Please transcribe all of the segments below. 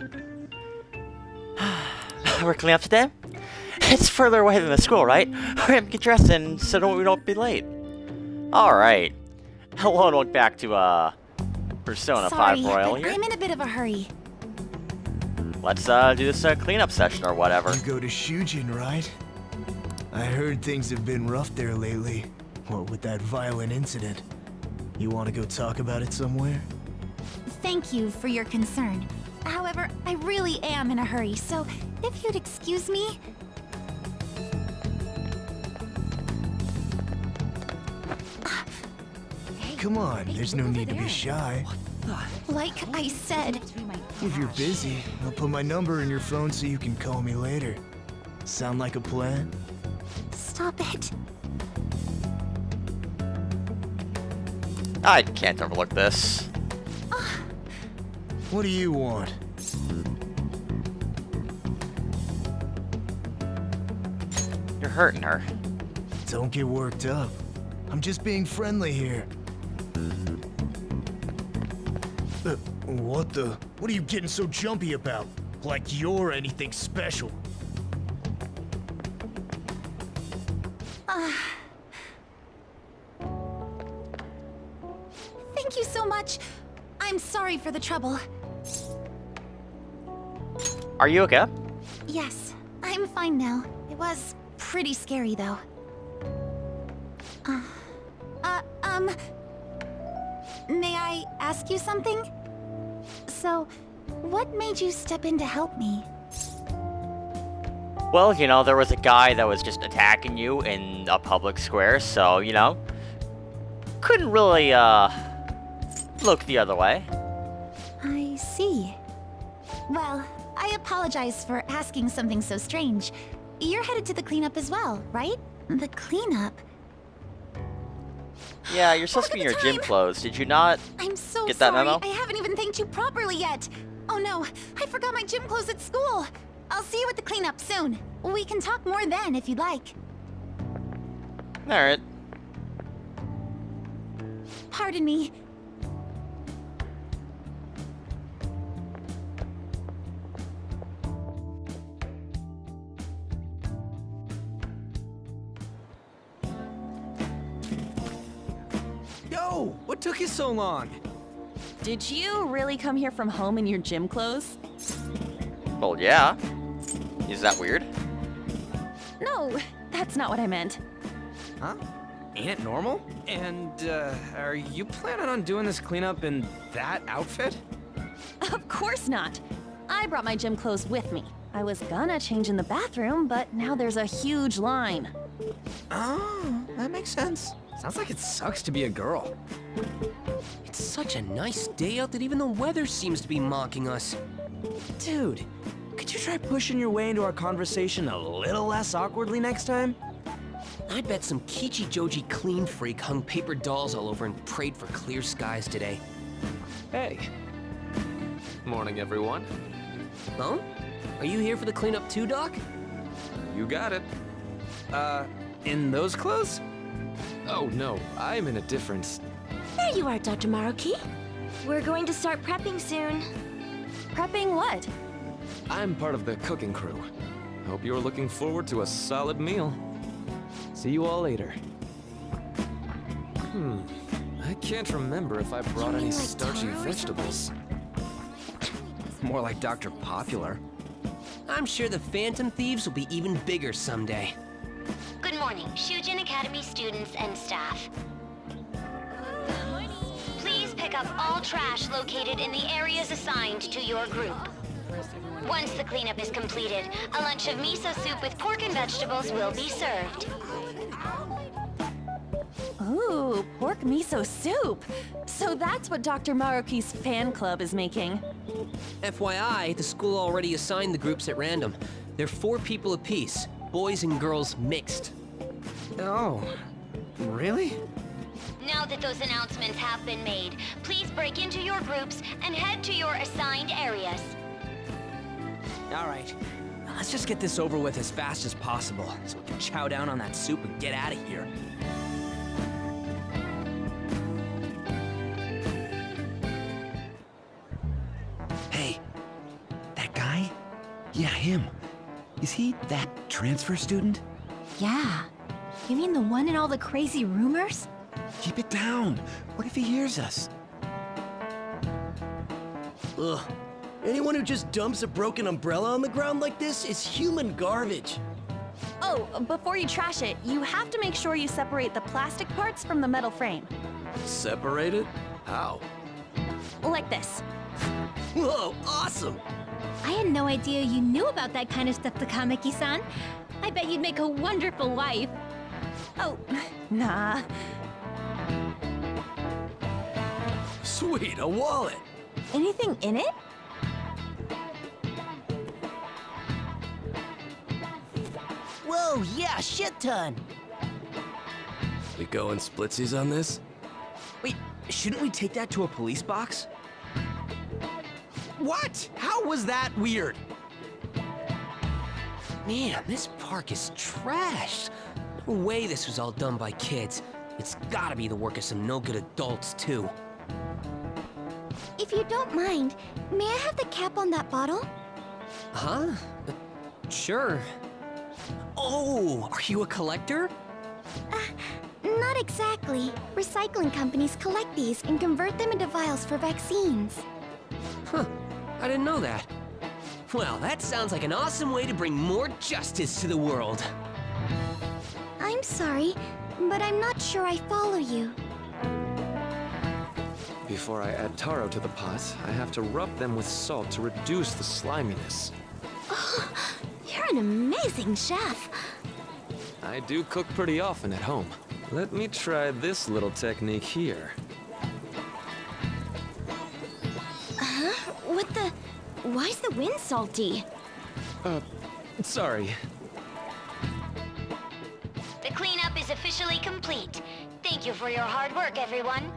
We're cleaning up today? It's further away than the school, right? Hurry up, get dressed, and so don't we don't be late. Alright. Hello and welcome back to, uh, Persona Sorry, 5 Royal but here. I'm in a bit of a hurry. Let's, uh, do this, uh, cleanup session or whatever. You go to Shujin, right? I heard things have been rough there lately. What with that violent incident? You want to go talk about it somewhere? Thank you for your concern. However, I really am in a hurry, so if you'd excuse me... Come on, there's no need to be shy. Like I said, If you're busy, I'll put my number in your phone so you can call me later. Sound like a plan? stop it. I can't overlook this. What do you want? You're hurting her. Don't get worked up. I'm just being friendly here. Uh, what the? What are you getting so jumpy about? Like you're anything special. Thank you so much. I'm sorry for the trouble. Are you okay? Yes, I'm fine now. It was pretty scary, though. Uh, uh, um... May I ask you something? So, what made you step in to help me? Well, you know, there was a guy that was just attacking you in a public square, so, you know, couldn't really, uh, look the other way. I see. Well, I apologize for asking something so strange. You're headed to the cleanup as well, right? The cleanup? Yeah, you're supposed to be in your the gym clothes. Did you not? I'm so Get that sorry. memo? I haven't even thanked you properly yet. Oh no, I forgot my gym clothes at school. I'll see you at the cleanup soon. We can talk more then if you'd like. Alright. Pardon me. Yo, what took you so long? Did you really come here from home in your gym clothes? Well, yeah. Is that weird? No, that's not what I meant. Huh? Ain't it normal? And, uh, are you planning on doing this cleanup in that outfit? Of course not. I brought my gym clothes with me. I was gonna change in the bathroom, but now there's a huge line. Oh, that makes sense. Sounds like it sucks to be a girl. It's such a nice day out that even the weather seems to be mocking us. Dude, could you try pushing your way into our conversation a little less awkwardly next time? I bet some Kichijoji clean freak hung paper dolls all over and prayed for clear skies today. Hey. Morning, everyone. Huh? Are you here for the cleanup too, Doc? You got it. Uh, in those clothes? Oh, no, I'm in a difference. There you are, Dr. Maruki. We're going to start prepping soon. Prepping what? I'm part of the cooking crew. Hope you're looking forward to a solid meal. See you all later. Hmm. I can't remember if I brought any like starchy vegetables. More like Dr. Popular. I'm sure the Phantom Thieves will be even bigger someday. Good morning, Shujin Academy students and staff. Please pick up all trash located in the areas assigned to your group. Once the cleanup is completed, a lunch of miso soup with pork and vegetables will be served. Ooh, pork miso soup. So that's what Dr. Maruki's fan club is making. FYI, the school already assigned the groups at random. They're four people apiece, boys and girls mixed. Oh, really? Now that those announcements have been made, please break into your groups and head to your assigned areas. All right, let's just get this over with as fast as possible so we can chow down on that soup and get out of here. Hey, that guy? Yeah, him. Is he that transfer student? Yeah. You mean the one in all the crazy rumors? Keep it down. What if he hears us? Ugh. Anyone who just dumps a broken umbrella on the ground like this is human garbage. Oh, before you trash it, you have to make sure you separate the plastic parts from the metal frame. Separate it? How? Like this. Whoa, awesome! I had no idea you knew about that kind of stuff, Takamaki-san. I bet you'd make a wonderful wife. Oh, nah. Sweet, a wallet! Anything in it? Whoa, yeah, shit ton! We going splitsies on this? Wait, shouldn't we take that to a police box? What? How was that weird? Man, this park is trashed. No way this was all done by kids. It's gotta be the work of some no-good adults, too. If you don't mind, may I have the cap on that bottle? Huh? Uh, sure. Oh, are you a collector? Not exactly. Recycling companies collect these and convert them into vials for vaccines. Huh, I didn't know that. Well, that sounds like an awesome way to bring more justice to the world. I'm sorry, but I'm not sure I follow you. Before I add taro to the pot, I have to rub them with salt to reduce the sliminess. Oh, you're an amazing chef. I do cook pretty often at home. Let me try this little technique here. Huh? What the... Why's the wind salty? Uh, sorry. The cleanup is officially complete. Thank you for your hard work, everyone.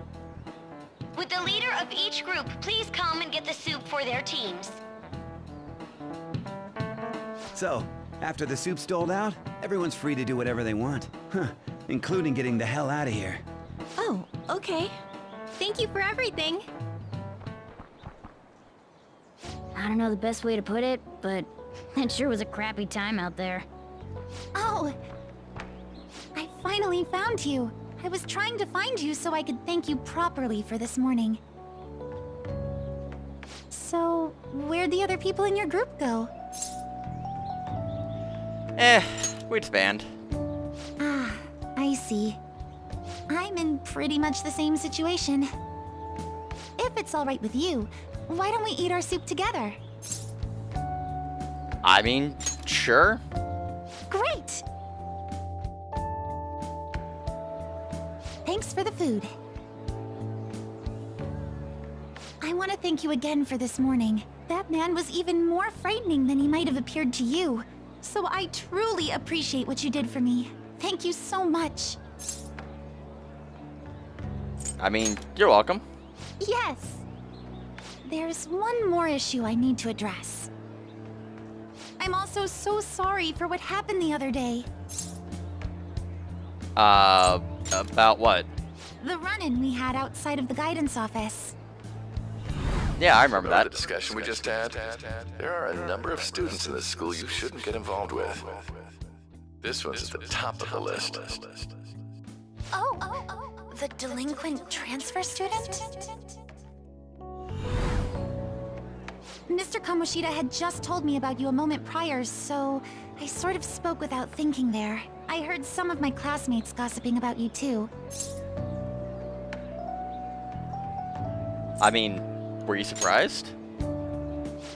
Would the leader of each group please come and get the soup for their teams? So, after the soup's doled out, everyone's free to do whatever they want. Huh, including getting the hell out of here. Oh, okay. Thank you for everything. I don't know the best way to put it, but it sure was a crappy time out there. Oh! I finally found you. I was trying to find you so I could thank you properly for this morning. So, where'd the other people in your group go? Eh, we disband. Ah, I see. I'm in pretty much the same situation. If it's alright with you, why don't we eat our soup together? I mean, sure. Great! Thanks for the food. I want to thank you again for this morning. That man was even more frightening than he might have appeared to you. So I truly appreciate what you did for me. Thank you so much. I mean, you're welcome. Yes. There's one more issue I need to address. I'm also so sorry for what happened the other day. Uh, about what? The run-in we had outside of the guidance office. Yeah, I remember that. The discussion we just had. There are a number of students in this school you shouldn't get involved with. This one's at the top of the list. Oh, oh, oh. The delinquent transfer student? Mr. Kamoshida had just told me about you a moment prior, so I sort of spoke without thinking there. I heard some of my classmates gossiping about you too. I mean, were you surprised?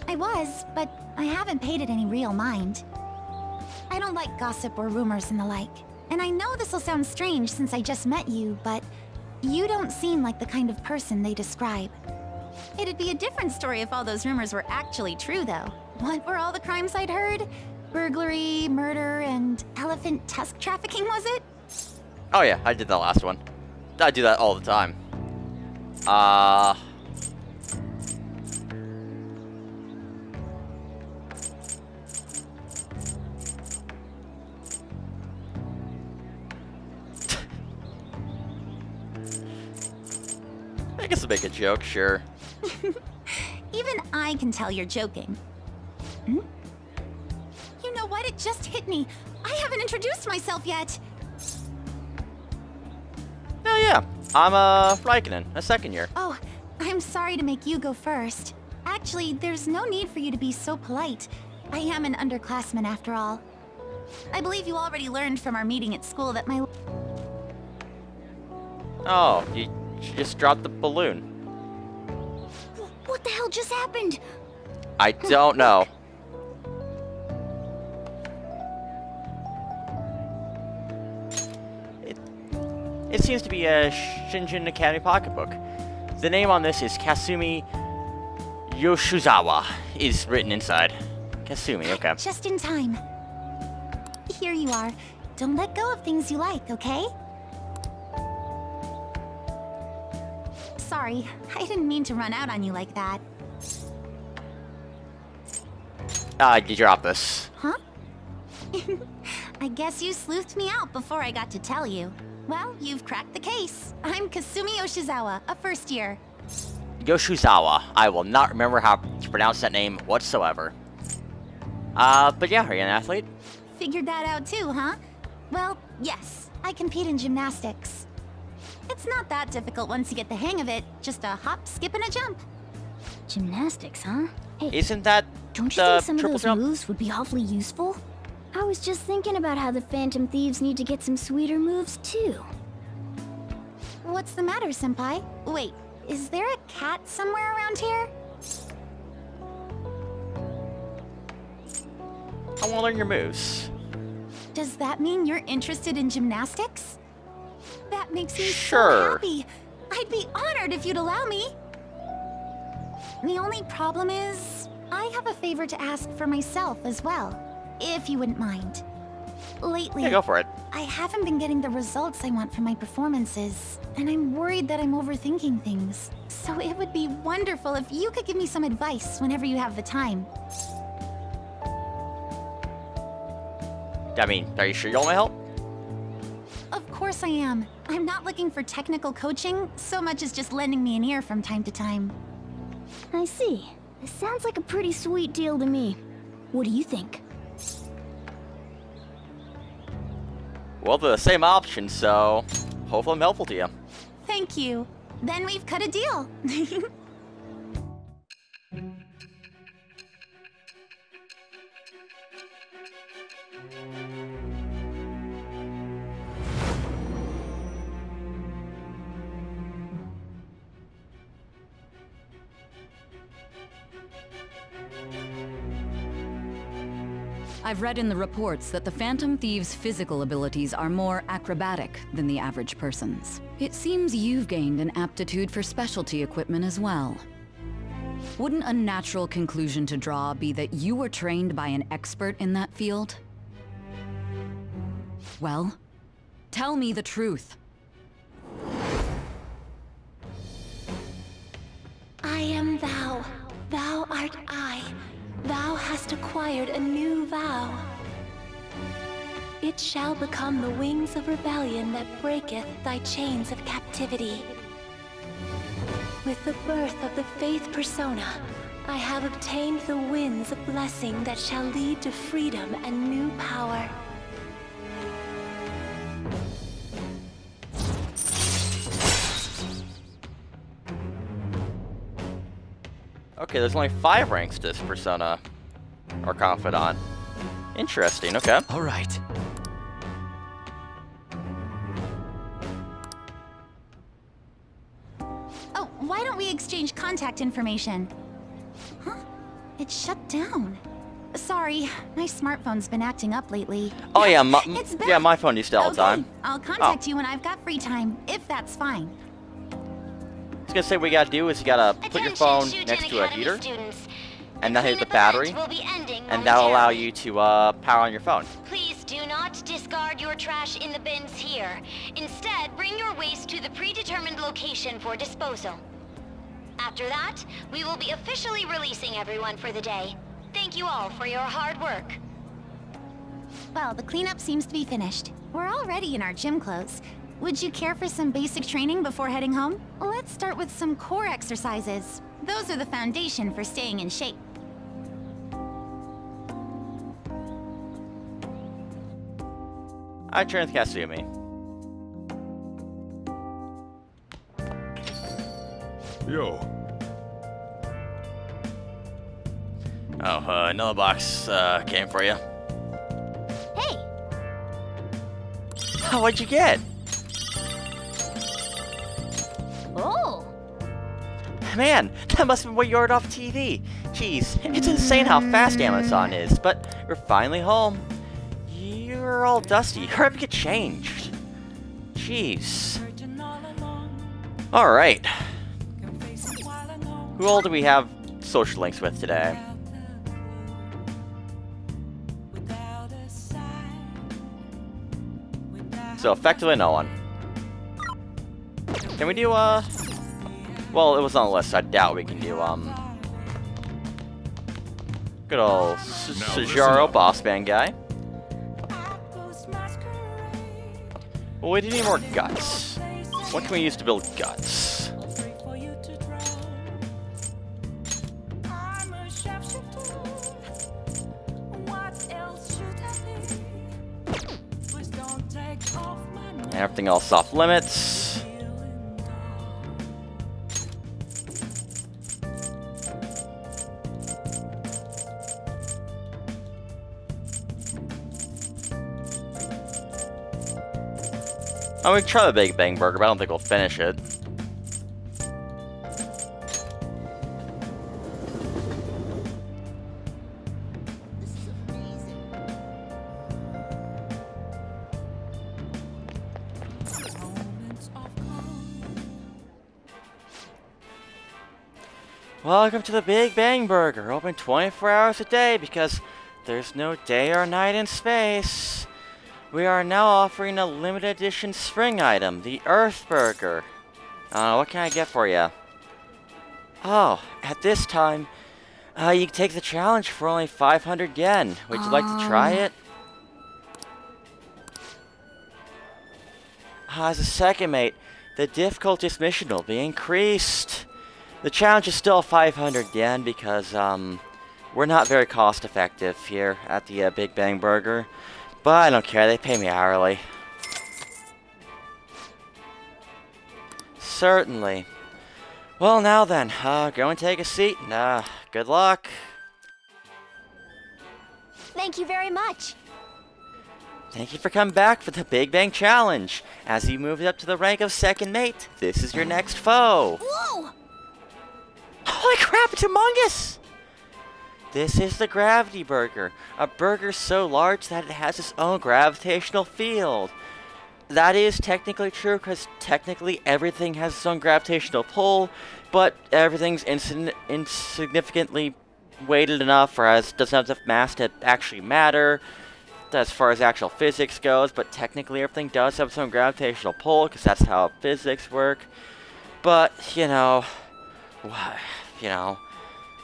I was, but I haven't paid it any real mind. I don't like gossip or rumors and the like. And I know this'll sound strange since I just met you, but you don't seem like the kind of person they describe. It'd be a different story if all those rumors were actually true, though. What were all the crimes I'd heard? Burglary, murder, and elephant tusk trafficking, was it? Oh yeah, I did that last one. I do that all the time. Uh... I guess to make a joke, sure. Even I can tell you're joking. Hmm? Know what? It just hit me. I haven't introduced myself yet. Oh yeah, I'm uh Raikkonen, a second year. Oh, I'm sorry to make you go first. Actually, there's no need for you to be so polite. I am an underclassman after all. I believe you already learned from our meeting at school that my... Oh, you just dropped the balloon. What the hell just happened? I don't know. It seems to be a Shujin Academy pocketbook. The name on this is Kasumi Yoshizawa, is written inside. Kasumi, okay. Just in time. Here you are. Don't let go of things you like, okay? Sorry, I didn't mean to run out on you like that. Ah, you dropped this. Huh? I guess you sleuthed me out before I got to tell you. Well, you've cracked the case. I'm Kasumi Yoshizawa, a first year. Yoshizawa. I will not remember how to pronounce that name whatsoever. Uh, but yeah, are you an athlete? Figured that out too, huh? Well, yes. I compete in gymnastics. It's not that difficult once you get the hang of it. Just a hop, skip, and a jump. Gymnastics, huh? Hey, Isn't that don't you the think some of triple those jump? moves would be awfully useful? I was just thinking about how the Phantom Thieves need to get some sweeter moves, too. What's the matter, Senpai? Wait, is there a cat somewhere around here? I want to learn your moves. Does that mean you're interested in gymnastics? That makes me so Sure. happy. I'd be honored if you'd allow me. The only problem is, I have a favor to ask for myself as well, if you wouldn't mind. Lately, Yeah, go for it. I haven't been getting the results I want from my performances, and I'm worried that I'm overthinking things. So it would be wonderful if you could give me some advice whenever you have the time. I mean, are you sure you want my help? Of course I am. I'm not looking for technical coaching, so much as just lending me an ear from time to time. I see. This sounds like a pretty sweet deal to me. What do you think? Well, the same option, so hopefully I'm helpful to you. Thank you. Then we've cut a deal. I've read in the reports that the Phantom Thieves' physical abilities are more acrobatic than the average person's. It seems you've gained an aptitude for specialty equipment as well. Wouldn't a natural conclusion to draw be that you were trained by an expert in that field? Well, tell me the truth. I am thou. Thou art I. Thou hast acquired a new vow. It shall become the wings of rebellion that breaketh thy chains of captivity. With the birth of the Faith Persona, I have obtained the winds of blessing that shall lead to freedom and new power. Okay, there's only five ranks to this persona or confidant. Interesting, okay. Alright. oh, why don't we exchange contact information? Huh? It shut down. Sorry, my smartphone's been acting up lately. Oh yeah, my, It's yeah, my phone used to all the Okay, time. I'll oh. contact you when I've got free time, if that's fine. I gonna say what you gotta do is you gotta put your phone next to a heater, and then hit the battery, and that'll allow you to uh, power on your phone. Please do not discard your trash in the bins here. Instead, bring your waste to the predetermined location for disposal. After that, we will be officially releasing everyone for the day. Thank you all for your hard work. Well, the cleanup seems to be finished. We're already in our gym clothes. Would you care for some basic training before heading home? Let's start with some core exercises. Those are the foundation for staying in shape. I turn to Kasumi. Yo. Oh, uh, another box uh, came for you. Hey! What'd you get? Oh! Man, that must have been what you ordered off TV. Jeez, it's insane how fast Amazon is, but we're finally home. You're all dusty. Hurry up get changed. Jeez. Alright. Who all do we have social links with today? So effectively no one. Can we do, uh... Well, it was on the list, so I doubt we can do, um... Good old Sajaro boss band guy. Well, we need more guts. What can we use to build guts? Everything else off limits. I'm gonna try the Big Bang Burger, but I don't think we'll finish it. Welcome to the Big Bang Burger, open 24 hours a day because there's no day or night in space. We are now offering a limited edition spring item, the Earth Burger. Uh, what can I get for you? Oh, at this time, uh, you can take the challenge for only 500 yen. Would you like to try Um. it? Uh, as a second mate, the difficulty of mission will be increased. The challenge is still 500 yen because, um, we're not very cost effective here at the uh, Big Bang Burger. But I don't care, they pay me hourly. Certainly. Well, now then, uh, go and take a seat, and, uh, good luck. Thank you very much. Thank you for coming back for the Big Bang Challenge. As you move up to the rank of second mate, this is your next foe. Whoa! Holy crap, it's humongous! This is the Gravity Burger, a burger so large that it has its own gravitational field. That is technically true because technically everything has its own gravitational pull, but everything's insign insignificantly weighted enough, or as doesn't have enough mass to actually matter as far as actual physics goes, but technically everything does have own gravitational pull because that's how physics work. But, you know, you know,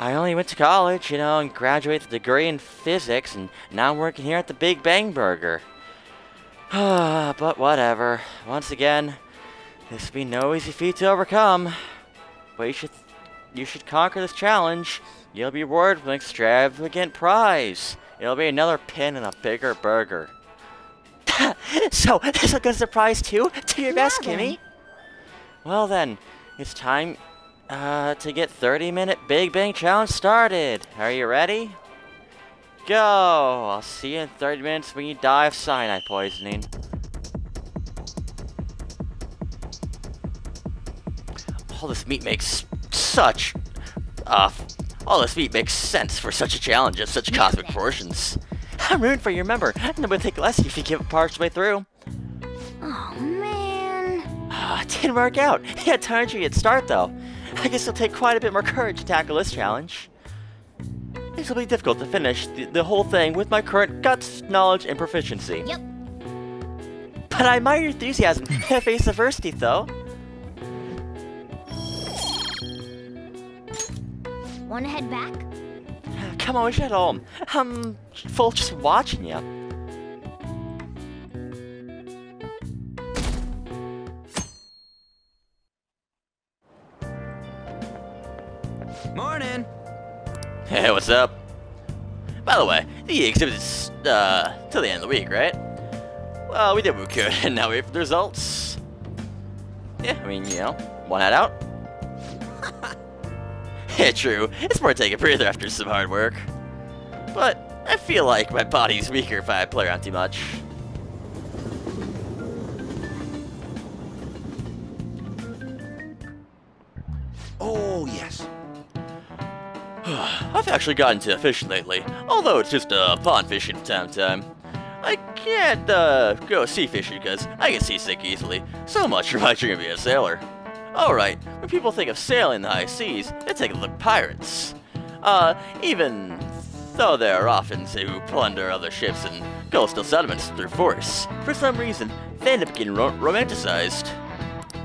I only went to college, you know, and graduated with a degree in physics, and now I'm working here at the Big Bang Burger. but whatever. Once again, this will be no easy feat to overcome. But you should, you should conquer this challenge. You'll be rewarded with an extravagant prize. It'll be another pin and a bigger burger. so, this a good surprise too? To your best. Kimmy. Well then, it's time uh, to get 30 minute Big Bang Challenge started. Are you ready? Go! I'll see you in 30 minutes when you die of cyanide poisoning. All this meat makes such, uh, all this meat makes sense for such a challenge of such cosmic proportions. I'm rooting for you, remember, and it would take less if you give it parts way through. Oh, man. Ah, it didn't work out. Had time to get start though. I guess it'll take quite a bit more courage to tackle this challenge. This will be difficult to finish the, the whole thing with my current guts, knowledge, and proficiency. Yep. But I admire your enthusiasm to face adversity, though. Wanna head back? Come on, we should head home. I'm full just watching you. Hey, what's up? By the way, the exhibit is uh, till the end of the week, right? Well, we did what we could, and now we wait for the results. Yeah, I mean, you know, one hat out. yeah, true. It's more to take a breather after some hard work. But I feel like my body's weaker if I play around too much. Oh, yes. I've actually gotten to fishing lately, although it's just uh, pond fishing from time to time. I can't uh, go sea fishing because I get seasick easily, so much for my dream of being a sailor. Alright, when people think of sailing the high seas, they think of the pirates. Uh, even though there are often who plunder other ships and coastal settlements through force, for some reason, they end up getting ro romanticized.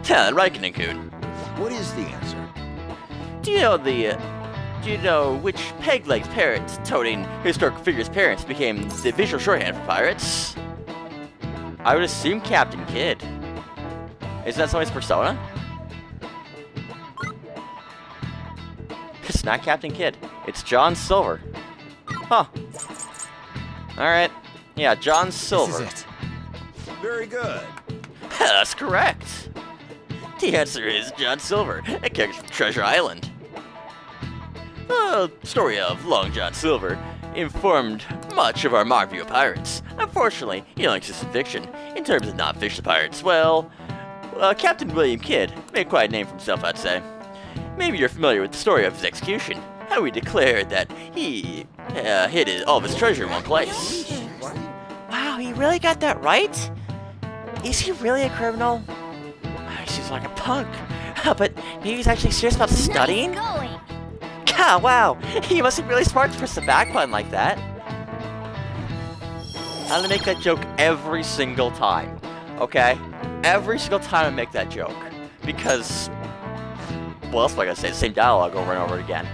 Yeah, Raikkonen-kun. What is the answer? Do you know the, uh, do you know which peg-legged parrot toting historical figures' parents became the visual shorthand for pirates? I would assume Captain Kidd. Is that somebody's persona? It's not Captain Kidd. It's John Silver. Huh. Alright. Yeah, John Silver. This is it. Very good. That's correct. The answer is John Silver, a character from Treasure Island. The story of Long John Silver informed much of our modern view of pirates. Unfortunately, he only exists in fiction. In terms of non-fiction pirates, well, uh, Captain William Kidd made quite a name for himself, I'd say. Maybe you're familiar with the story of his execution, how he declared that he uh, hid his, all of his treasure in one place. Wow, he really got that right? Is he really a criminal? He seems like a punk. but maybe he's actually serious about studying? going. God, wow. He must be really smart to press the back button like that. I'm gonna make that joke every single time. Okay? Every single time I make that joke. Because, well, else am I gonna say? The same dialogue over and over again.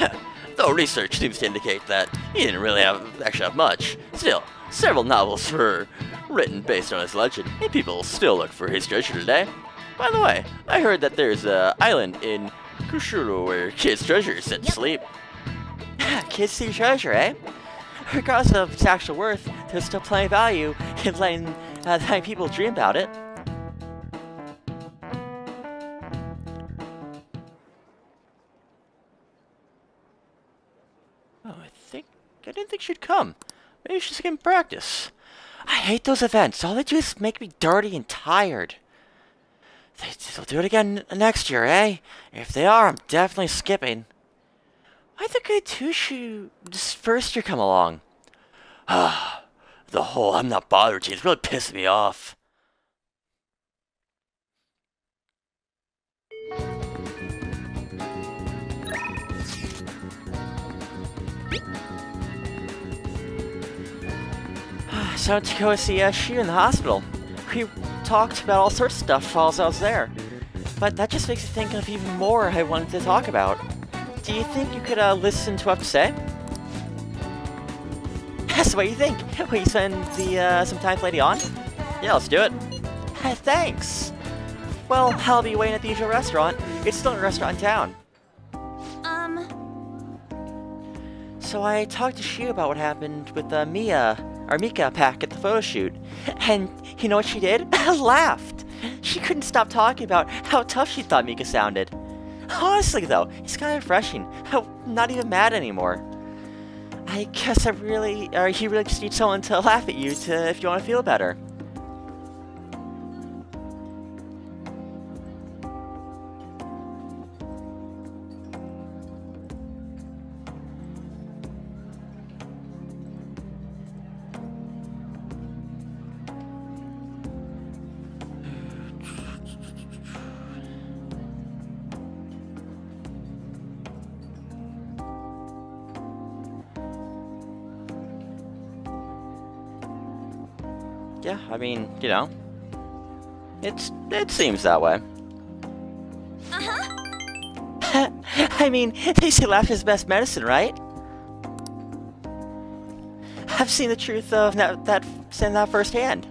Though research seems to indicate that he didn't really have actually have much. Still, several novels were written based on his legend, and people still look for his treasure today. By the way, I heard that there's an island in Kushuru where Kidd's treasure is set to sleep. Kids see treasure, eh? Regardless of its actual worth, there's still plenty of value in letting, uh, letting people dream about it. Oh, I think... I didn't think she'd come. Maybe she's getting practice. I hate those events. All they do is make me dirty and tired. They, they'll do it again next year, eh? If they are, I'm definitely skipping. Why'd the good Tushu this first year come along? Ah, the whole I'm not bothered is really pissing me off. So I to go see uh, Shu in the hospital. We talked about all sorts of stuff while I was there. But that just makes me think of even more I wanted to talk about. Do you think you could uh, listen to what I have to say? That's what you think? Will you spend the, uh, some time later on? Yeah, let's do it. Thanks. Well, I'll be waiting at the usual restaurant. It's still a restaurant in town. Um, So I talked to Shu about what happened with uh, Mia, or Mika pack at the photo shoot. And you know what she did? Laughed. She couldn't stop talking about how tough she thought Mika sounded. Honestly though, it's kind of refreshing. I'm not even mad anymore. I guess I really, or you really just need someone to laugh at you to if you want to feel better. I mean, you know, it's it seems that way. uh-huh. I mean, they say laughter is best medicine, right? I've seen the truth of that, that saying that firsthand.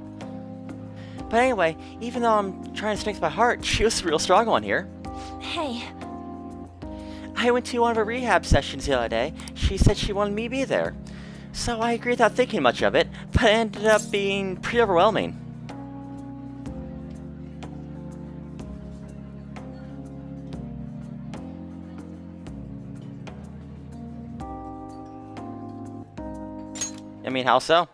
But anyway, even though I'm trying to strengthen my heart, she was the real strong one here. Hey, I went to one of her rehab sessions the other day. She said she wanted me to be there. So I agreed without thinking much of it, but it ended up being pretty overwhelming. I mean, how so?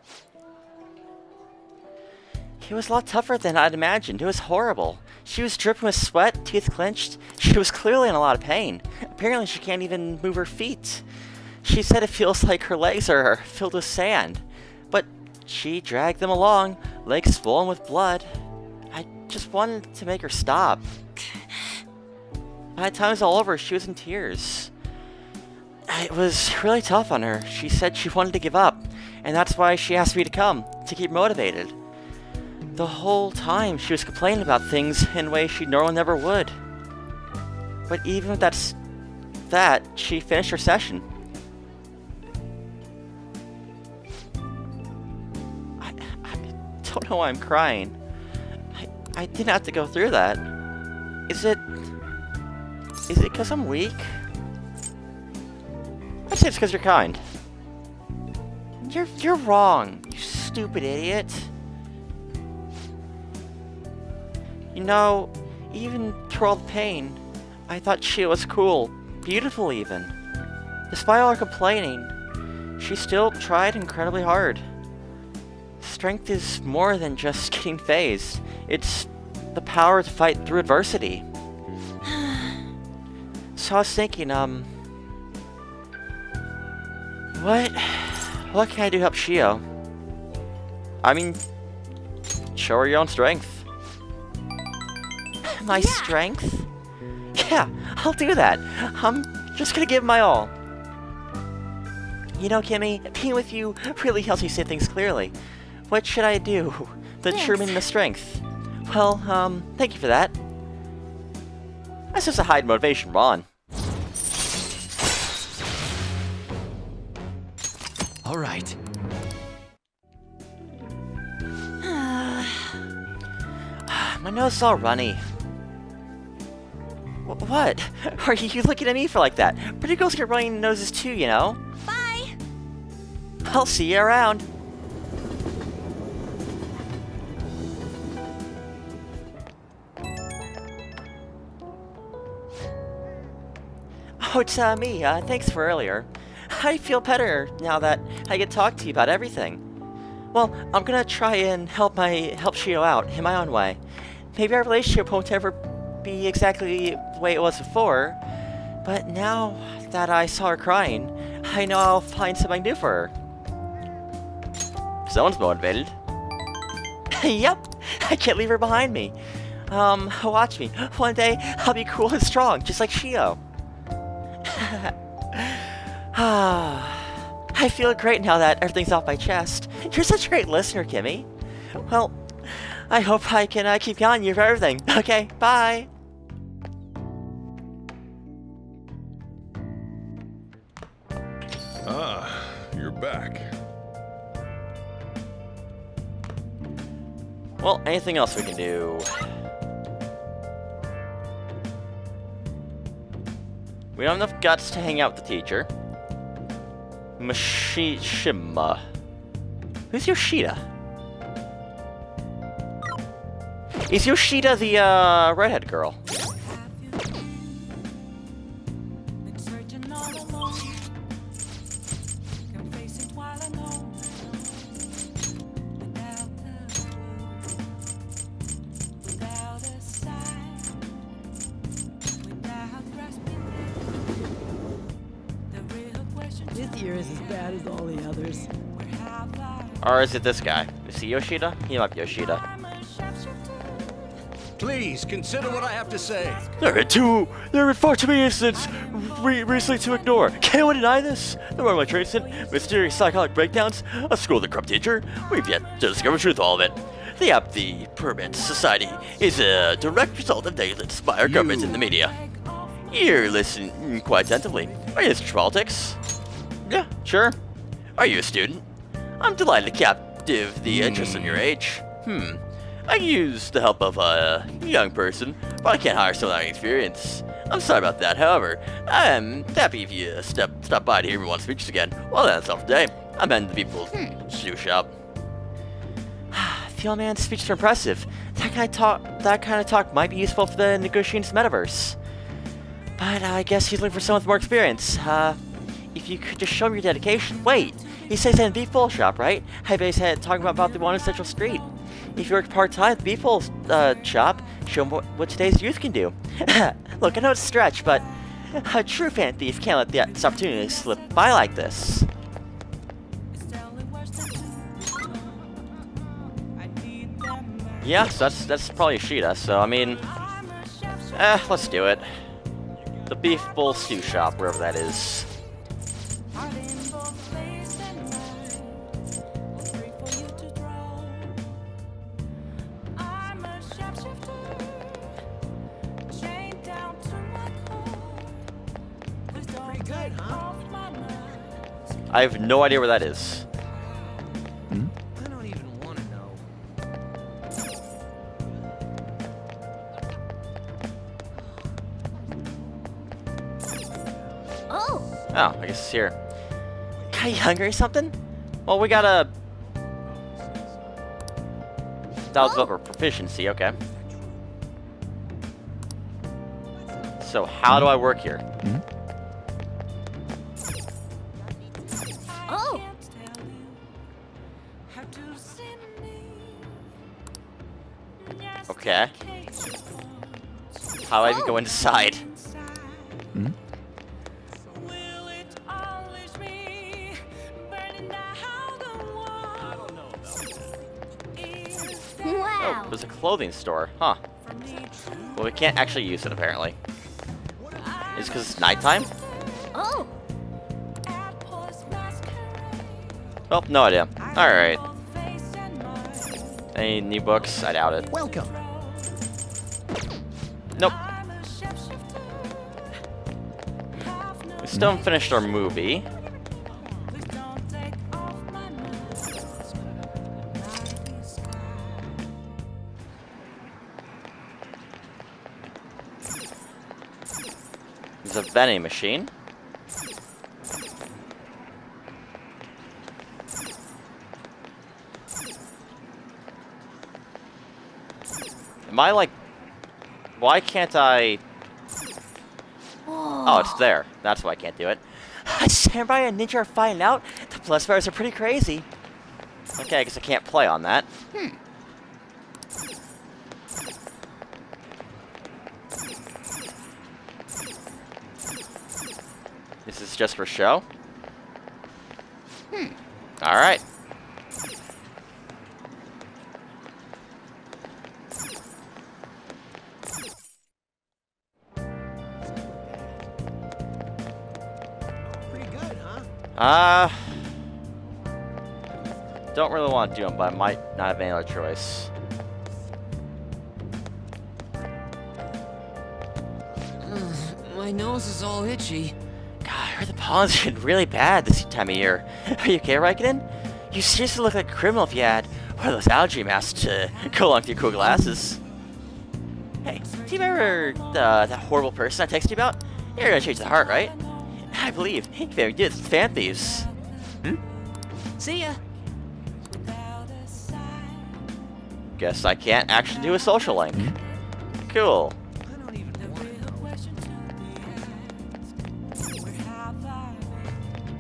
It was a lot tougher than I'd imagined. It was horrible. She was dripping with sweat, teeth clenched. She was clearly in a lot of pain. Apparently she can't even move her feet. She said it feels like her legs are filled with sand. But she dragged them along, legs swollen with blood. I just wanted to make her stop. By the time it was all over, she was in tears. It was really tough on her. She said she wanted to give up, and that's why she asked me to come, to keep motivated. The whole time, she was complaining about things in ways she normally never would. But even with that's that, she finished her session. Don't know why I'm crying. I, I didn't have to go through that. Is it... Is it because I'm weak? I'd say it's because you're kind. You're, you're wrong, you stupid idiot. You know, even through all the pain, I thought she was cool, beautiful even. Despite all her complaining, she still tried incredibly hard. Strength is more than just getting phased. It's the power to fight through adversity. so I was thinking, um... What... What can I do to help Shiho? I mean... Show her your own strength my yeah. strength? Yeah, I'll do that. I'm just gonna give my all. You know, Kimmy, being with you really helps me see things clearly. What should I do to determine the strength? Well, um, thank you for that. That's just a hide motivation, Ron. All right. My nose is all runny. What? Are you looking at me for like that? Pretty girls get running noses too, you know? Bye! I'll see you around. Oh, it's uh, me. Uh, thanks for earlier. I feel better now that I get to talk to you about everything. Well, I'm gonna try and help my help Shiho out in my own way. Maybe our relationship won't ever be exactly the way it was before, but now that I saw her crying, I know I'll find something new for her. Someone's motivated. yep, I can't leave her behind me. Um, watch me. One day, I'll be cool and strong, just like Shiho. I feel great now that everything's off my chest. You're such a great listener, Kimmy. Well, I hope I can uh, keep calling you for everything. Okay, bye. Ah, you're back. Well, anything else we can do? We don't have enough guts to hang out with the teacher. Mashishima. Who's Yoshida? Is Yoshida the, uh, redhead girl? Or is it this guy? Is he Yoshida? He might be Yoshida. Please, consider what I have to say. There are two, there are far too many incidents re recently to ignore. Can anyone deny this? The Roman Trade incident, mysterious psychotic breakdowns, a school of the corrupt teacher. We've yet to discover the truth of all of it. The app, the Permit Society, is a direct result of negligence by our government and the media. You're listening quite attentively. Are you interested in politics? Yeah, sure. Are you a student? I'm delighted to captive the interest in your age. Hmm. I could use the help of a young person, but I can't hire someone without experience. I'm sorry about that. However, I'm happy if you step stop by to hear me once speeches again. Well, that's all for today. I'm in the people's shoe shop. the old man's speeches are impressive. That kind of talk, that kind of talk might be useful for the negotiations metaverse. But I guess he's looking for someone with more experience. Uh, if you could just show me your dedication. Wait, he says in Beef Bowl shop, right? I bet he's had talking about, the one on Central Street. If you work part-time at the Beef Bowl uh, shop, show him what, what today's youth can do. Look, I know it's a stretch, but a true Phantom Thief can't let the, this opportunity slip by like this. Yeah, so that's that's probably Ishida, so I mean, eh, let's do it. The Beef Bowl Stew Shop, wherever that is. I have no idea where that is. Hmm? I don't even want to know. Oh, Oh, I guess it's here. Guy you hungry or something? Well, we got a... That was up our oh. proficiency, okay. So, how do I work here? oh. How do I even go inside? Hmm? Oh, Wow. there's a clothing store. Huh. Well, we can't actually use it, apparently. Is it because it's nighttime? Oh. Well, no idea. Alright. Any new books? I doubt it. Welcome. Still haven't finished our movie. A vending machine. Am I like... Why can't I... Oh, it's there. That's why I can't do it. Samurai and Ninja are finding out the plus bars are pretty crazy. Okay, I guess I can't play on that. Hmm. This is just for show? Hmm. Alright. Don't really want to do them, but I might not have any other choice. My nose is all itchy. God, I heard the pollen's been really bad this time of year. Are you okay, Raikkonen? You seriously look like a criminal if you had one of those algae masks to go along with your cool glasses. Hey, do you remember uh, that horrible person I texted you about? You're gonna change the heart, right? I believe. Very good. It's Phantom Thieves. Hmm? See ya. Guess I can't actually do a social link. Cool.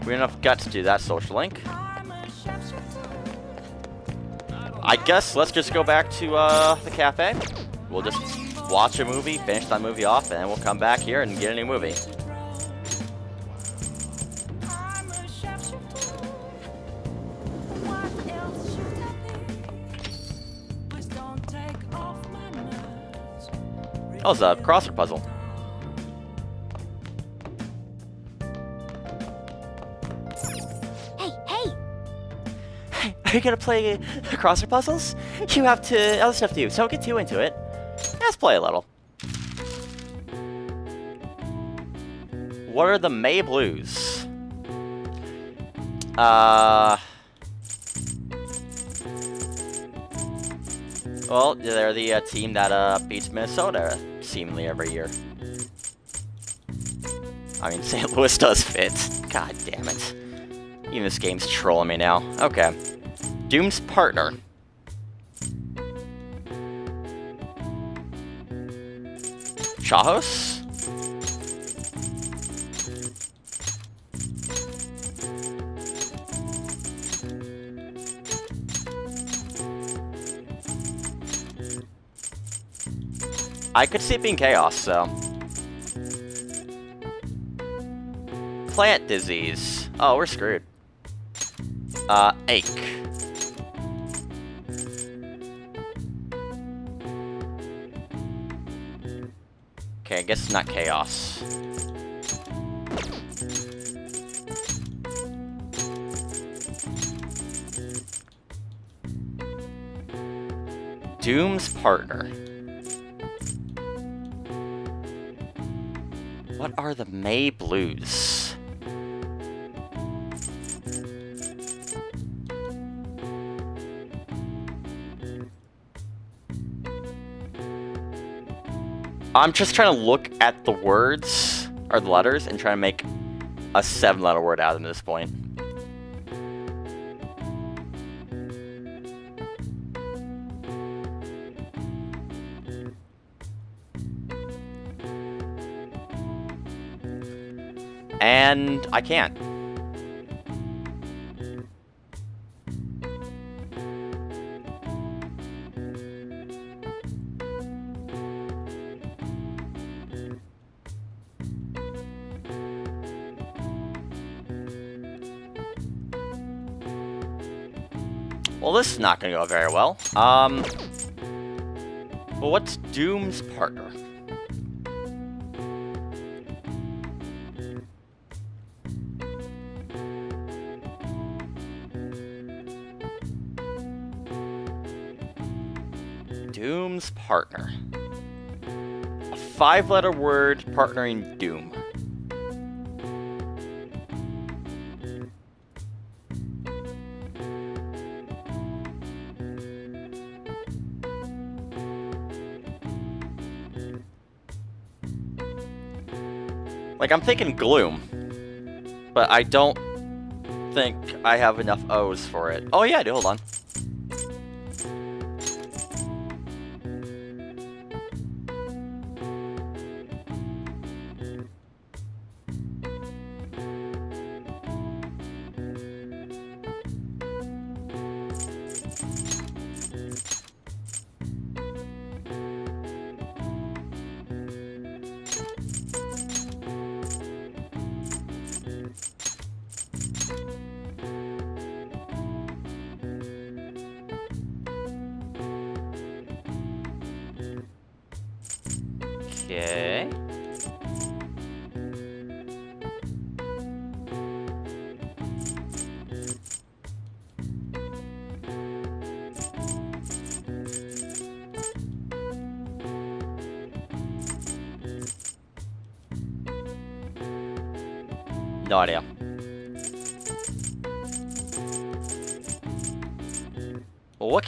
We enough guts to do that social link. I guess let's just go back to uh, the cafe. We'll just watch a movie, finish that movie off, and then we'll come back here and get a new movie. Oh, it's a crossword puzzle. Hey, hey. Are you gonna play crossword puzzles? You have to other stuff to do, so don't get too into it. Let's play a little. What are the May Blues? Uh. Well, they're the uh, team that uh, beats Minnesota seemingly every year. I mean, St. Louis does fit. God damn it. Even this game's trolling me now. Okay. Doom's partner. Chahos? I could see it being chaos, so. Plant disease. Oh, we're screwed. Uh, ache. Okay, I guess it's not chaos. Doom's partner. Are the May Blues? I'm just trying to look at the words, or the letters, and try to make a seven-letter word out of them at this point. And I can't. Well, this is not going to go very well. Um, well, what's Doom's partner? A five-letter word partnering Doom. Like, I'm thinking Gloom. But I don't think I have enough O's for it. Oh yeah, I do, hold on.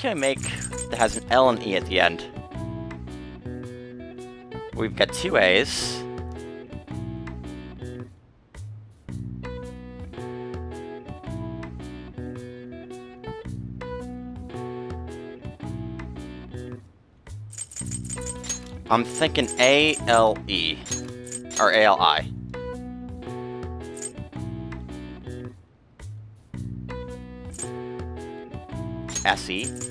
Can I make that has an L and E at the end? We've got two A's. I'm thinking A-L-E. Or A-L-I. S-E.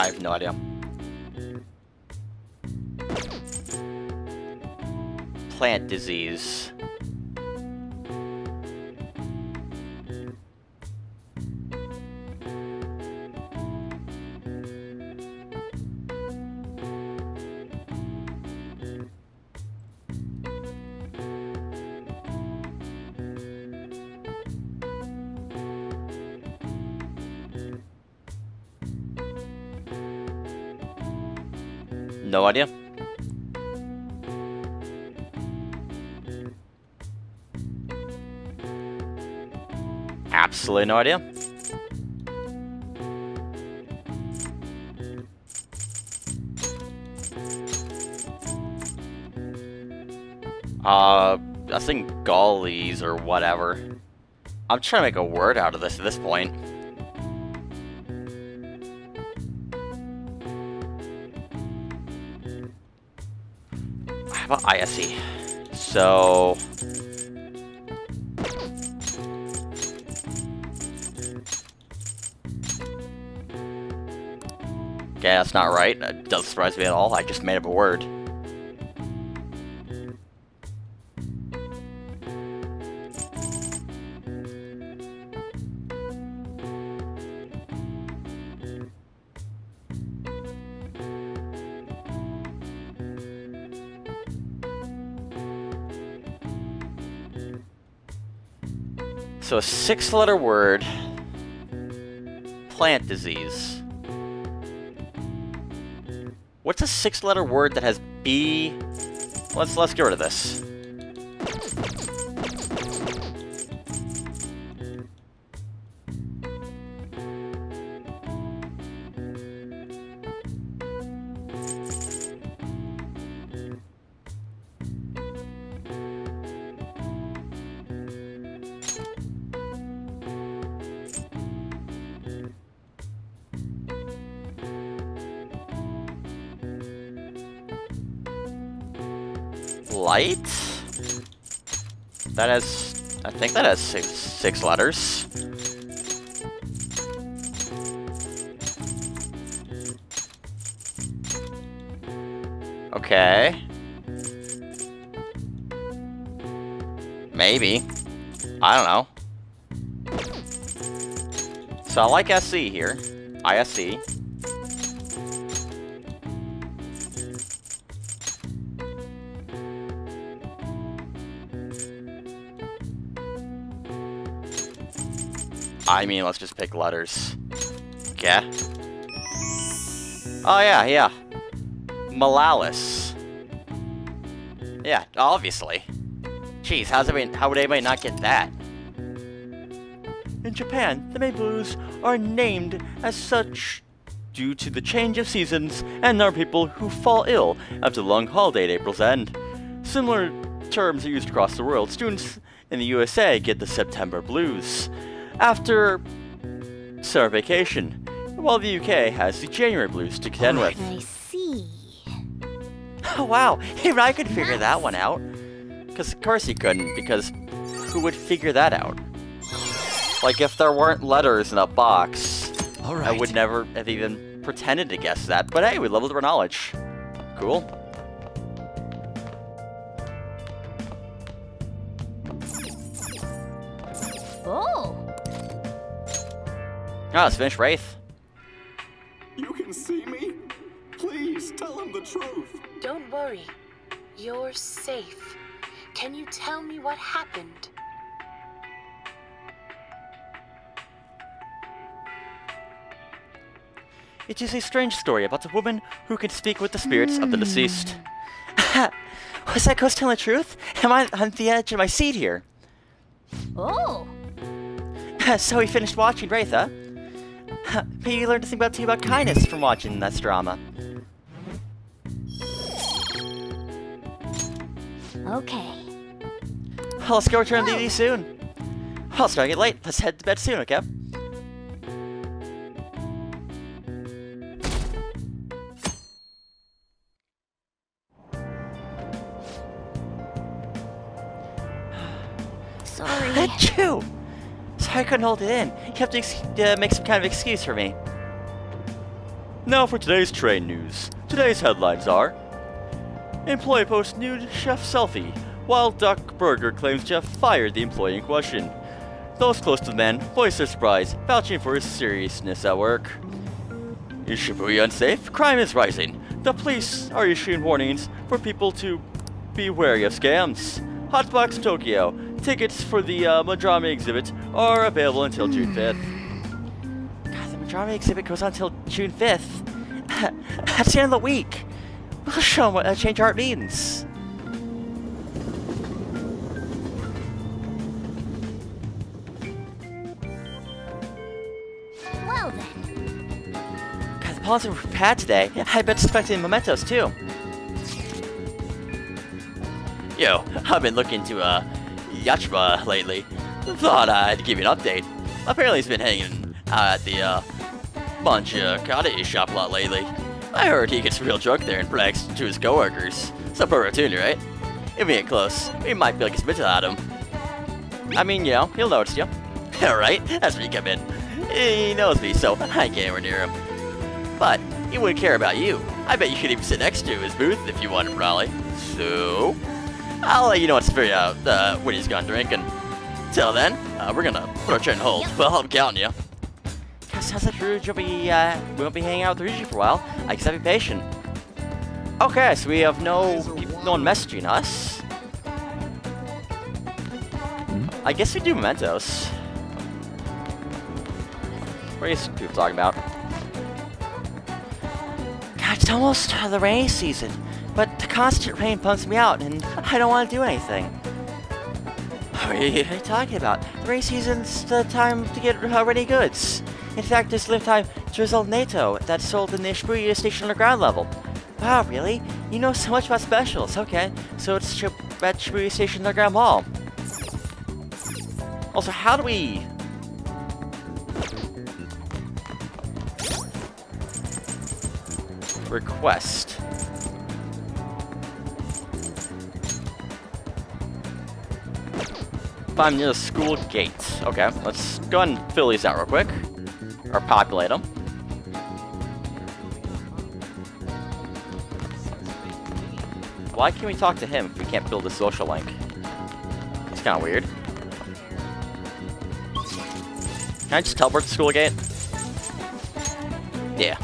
I have no idea. Plant disease. Absolutely no idea. Uh, I think gullies or whatever. I'm trying to make a word out of this at this point. How about ISE? So, that's not right. It doesn't surprise me at all. I just made up a word. So a six-letter word. Plant disease. What's a six-letter word that has B? Let's let's get rid of this. That has... I think that has six, six letters. Okay. Maybe. I don't know. So I like SC here. ISC. I mean, let's just pick letters. Yeah. Oh, yeah, yeah. Malalis. Yeah, obviously. Jeez, how's everybody, how would anybody not get that? In Japan, the May Blues are named as such due to the change of seasons and are people who fall ill after the long holiday at April's end. Similar terms are used across the world. Students in the USA get the September Blues after summer vacation, while the UK has the January Blues to contend oh, with. I see. Oh wow, even I could figure that one out. Because of course you couldn't, because who would figure that out? Like if there weren't letters in a box, I would never have even pretended to guess that. But hey, we leveled our knowledge. Cool. Ah, let's finish Wraith. You can see me? Please tell him the truth. Don't worry. You're safe. Can you tell me what happened? It is a strange story about a woman who can speak with the spirits of the deceased. Was that ghost telling the truth? Am I on the edge of my seat here? Oh. so we finished watching Wraith, huh? Maybe you learned something about kindness from watching this drama. Okay. Well, let's go return to DD oh. soon. Well, it's starting to get late. Let's head to bed soon, okay? Sorry. Achoo! I couldn't hold it in. You have to uh, make some kind of excuse for me. Now for today's train news. Today's headlines are... Employee posts nude chef selfie, while Duck Burger claims Jeff fired the employee in question. Those close to the man voice their surprise, vouching for his seriousness at work. Is Shibuya unsafe? Crime is rising. The police are issuing warnings for people to be wary of scams. Hotbox Tokyo. Tickets for the uh, exhibit are available until June 5th. God, the Madarame exhibit goes on until June 5th. That's the end of the week. We'll show them what a change art means. Well then. God, the policies were bad today. I bet expecting mementos too. Yo, I've been looking to, uh, Yachba lately. Thought I'd give you an update. Apparently he's been hanging out at the, uh, Bunch Cottage shop a lot lately. I heard he gets real drunk there and brags to his coworkers. Some opportunity, right? If we get close, we might be like some out of him. I mean, you know, he'll notice you. Alright, that's where you come in. He knows me, so I can't anywhere near him. But he wouldn't care about you. I bet you could even sit next to his booth if you wanted, Raleigh. So, I'll let you know what's for out uh, when he's gone drinking. Till then, uh, we're gonna put our train hold. Well, I'm counting you. Sounds like Rouge will be, uh, we won't be hanging out with Rouge for a while. I guess I'll be patient. Okay, so we have no, no one messaging us. I guess we do mementos. What are you people talking about? God, it's almost the rainy season, but the constant rain pumps me out, and I don't want to do anything. Are you talking about? The season's the time to get ready goods. In fact, this lift time drizzled NATO that's sold in the Shibuya Station underground level. Wow, really? You know so much about specials. Okay, so it's Sh at Shibuya Station underground mall. Also, how do we... Request. I'm near the school gate. Okay, let's go ahead and fill these out real quick. Or populate them. Why can't we talk to him if we can't build a social link? It's kind of weird. Can I just teleport to school gate? Yeah.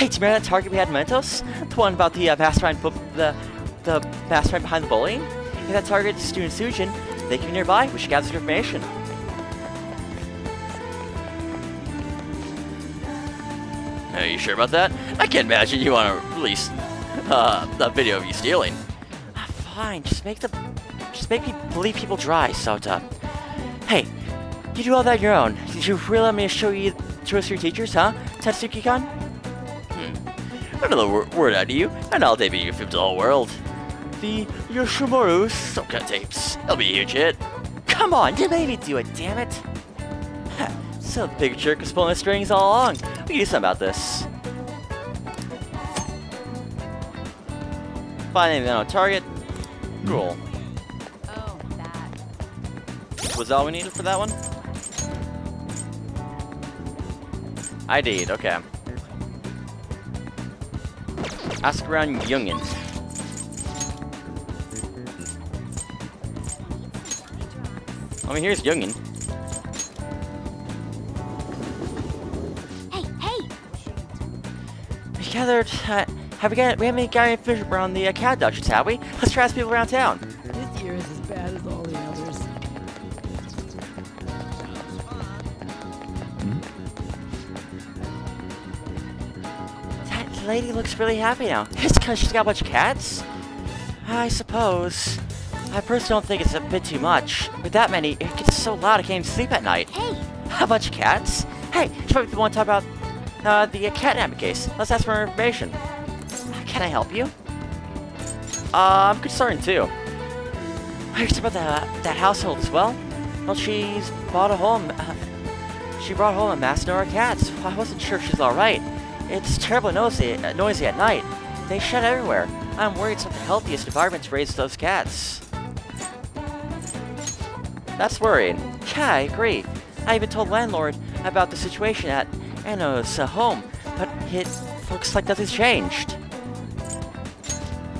Hey, do you remember that target we had in Mementos? The one about the uh, mastermind, the the mastermind behind the bullying? If that target is student Shujin, they can be nearby. We should gather some information. Are you sure about that? I can't imagine you want to release uh, a video of you stealing. Ah, fine, just make the, just make me believe people dry, Sota. Hey, you do all that on your own. Did you really let me show you show us your teachers, huh, Tatsuki-kan? Another word out of you, and I'll debut you for the whole world. The Yoshimaru Soka tapes. That'll be a huge hit. Come on, you made me do it, damn it. so the big jerk was pulling the strings all along. We can do something about this. Find anything on target. Cool. Oh, that. Was that all we needed for that one? I did, okay. Ask around Yongen. I mean, here's Yongen. Hey, hey! We gathered, uh, have we got, we haven't got any fish around the uh, cat abductions, have we? Let's try to people around town. Lady looks really happy now. It's because she's got a bunch of cats? I suppose. I personally don't think it's a bit too much. With that many, it gets so loud I can't even sleep at night. Hey! A bunch of cats? Hey, she might be the one to talk about uh, the uh, catnap case. Let's ask for information. Can I help you? Uh, I'm concerned too. I heard about that, that household as well. Well, she's bought a home. Uh, she brought home a mass number of cats. I wasn't sure she's alright. It's terribly noisy, uh, noisy at night. They shed everywhere. I'm worried it's not the healthiest to raise those cats. That's worrying. Yeah, I agree. I even told landlord about the situation at Anno's uh, home, but it looks like nothing's changed.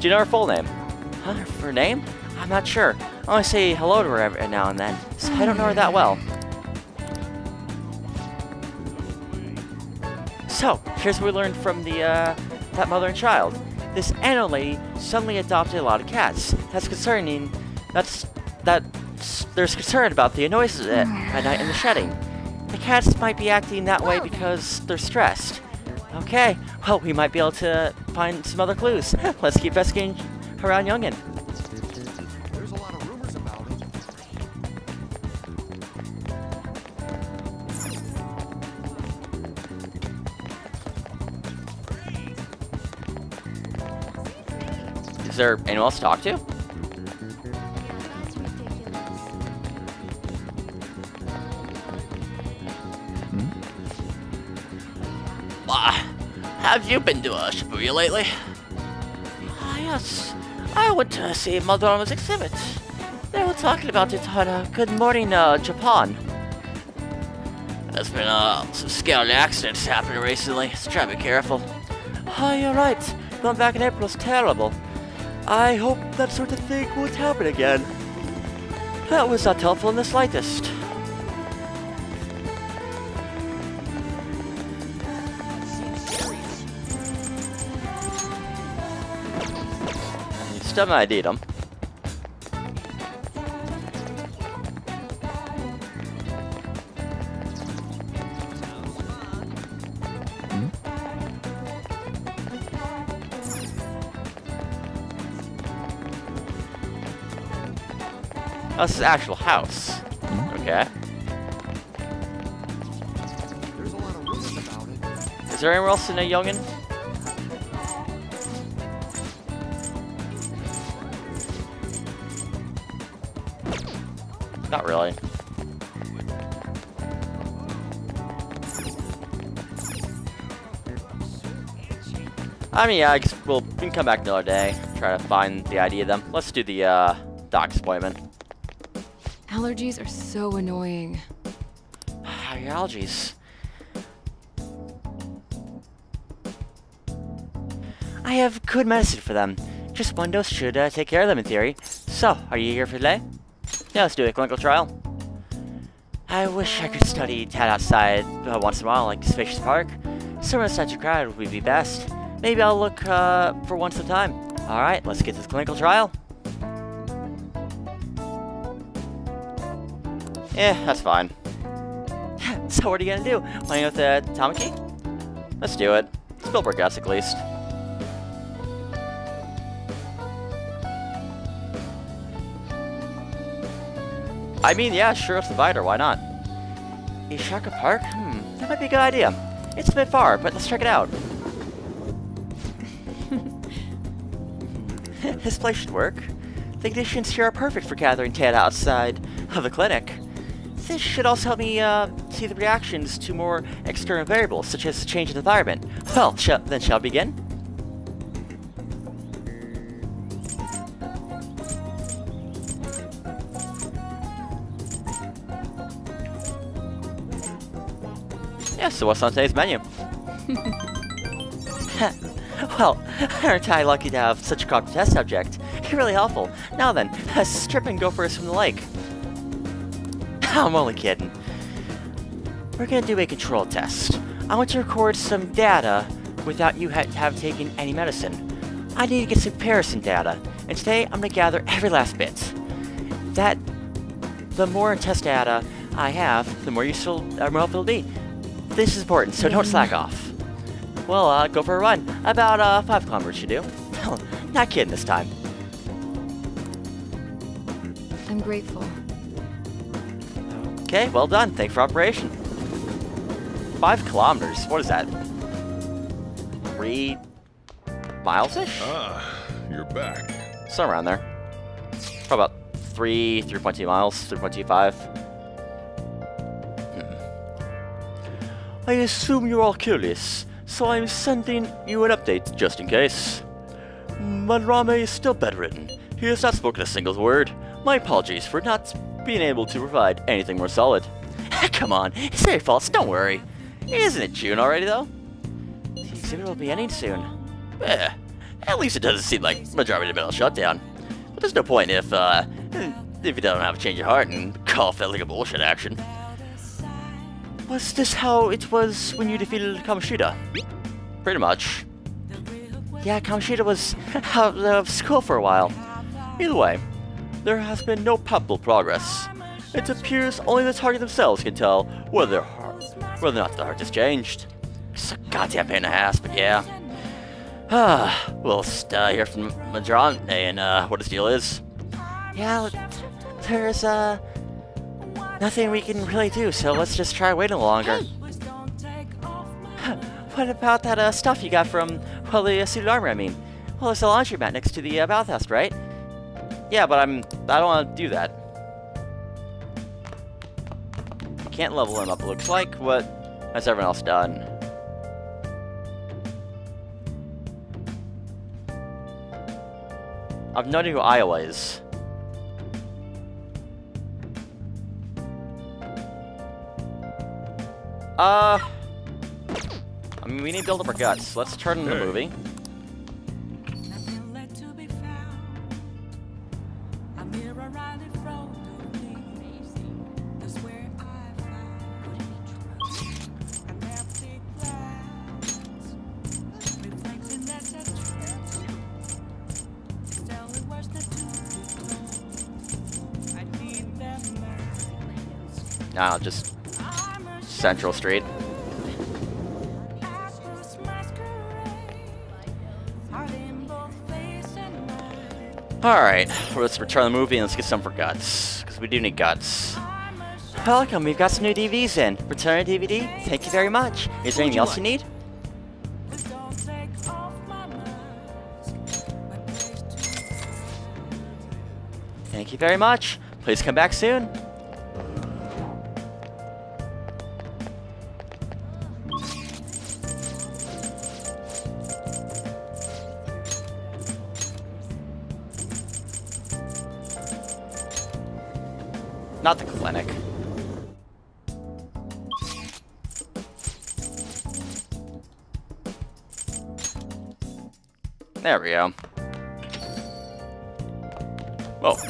Do you know her full name? Huh? Her name? I'm not sure. I only say hello to her every now and then, so I don't know her that well. So, here's what we learned from the, uh, that mother and child. This Anno lady suddenly adopted a lot of cats. That's concerning. That's, that, there's concern about the noises at, at night and the shedding. The cats might be acting that way because they're stressed. Okay, well, we might be able to find some other clues. Let's keep investigating around Yongen. Is there anyone else to talk to? Ah, have you been to uh, Shibuya lately? Ah, yes. I went to see Madonna's exhibit. They were talking about it on uh, Good Morning uh, Japan. There's been uh, some scary accidents happening recently, so try to be careful. Oh, you're right. Going back in April is terrible. I hope that sort of thing won't happen again. That was not helpful in the slightest. Still might need them. Oh, this is actual house. Okay. Is there anywhere else in a Yongen? Not really. I mean, yeah, I guess we'll we can come back another day, try to find the ID of them. Let's do the uh, doc's appointment. Allergies are so annoying. Your allergies. I have good medicine for them. Just one dose should uh, take care of them in theory. So, are you here for today? Yeah, let's do a clinical trial. I wish I could study Tad outside uh, once in a while, like Spacious Park. Somewhere such a crowd would be best. Maybe I'll look uh, for once at a time. Alright, let's get this clinical trial. Yeah, that's fine. so what are you gonna do? Playing with the Tamaki? Let's do it. Spielberg guess at least. I mean, yeah, sure, it's the Viter, why not? Inokashira Park? Hmm, that might be a good idea. It's a bit far, but let's check it out. this place should work. The conditions here are perfect for gathering Ted outside of the clinic. This should also help me uh, see the reactions to more external variables, such as change in the environment. Well, sh then shall we begin? Yeah, so what's on today's menu? well, aren't I lucky to have such a competent test subject? You're really helpful. Now then, strip and go for us from the lake. I'm only kidding. We're gonna do a control test. I want to record some data without you ha have taken any medicine. I need to get some comparison data, and today I'm gonna gather every last bit. That, the more test data I have, the more useful uh, more helpful it'll be. This is important, so don't slack off. Well, uh, go for a run. About uh, five kilometers should do. Not kidding this time. I'm grateful. Okay, well done. Thanks for operation. Five kilometers. What is that? Three miles-ish? Ah, you're back. Somewhere around there. Probably about three, 3.2 miles, 3.25. Hmm. I assume you're all curious, so I'm sending you an update just in case. Madarame is still bedridden. He has not spoken a single word. My apologies for not being able to provide anything more solid. Come on, it's their faults, don't worry. Isn't it June already, though? The exhibit will be ending soon. Eh, at least it doesn't seem like majority of the middle shutdown. But there's no point if, uh, if you don't have a change of heart and call that like a bullshit action. Was this how it was when you defeated Kamoshida? Pretty much. Yeah, Kamoshida was out of school for a while. Either way, there has been no palpable progress. It appears only the target themselves can tell whether their heart, whether or not the heart has changed. It's a goddamn pain in the ass, but yeah. Ah, we'll uh, hear from Madron and uh, what his deal is. Yeah, there's uh nothing we can really do, so let's just try waiting a little longer. what about that uh, stuff you got from, well, the uh, suited armor, I mean? Well, there's a laundry mat next to the uh, bathhouse, right? Yeah, but I'm... I don't want to do that. Can't level him up, it looks like. What has everyone else done? I've no idea who Iowa is. Uh... I mean, we need to build up our guts. Let's turn in the movie. Central Street. Alright, let's return the movie and let's get some for guts. Because we do need guts. Welcome, we've got some new DVDs in. Return a DVD? Thank you very much. Is there anything else you need? Thank you very much. Please come back soon.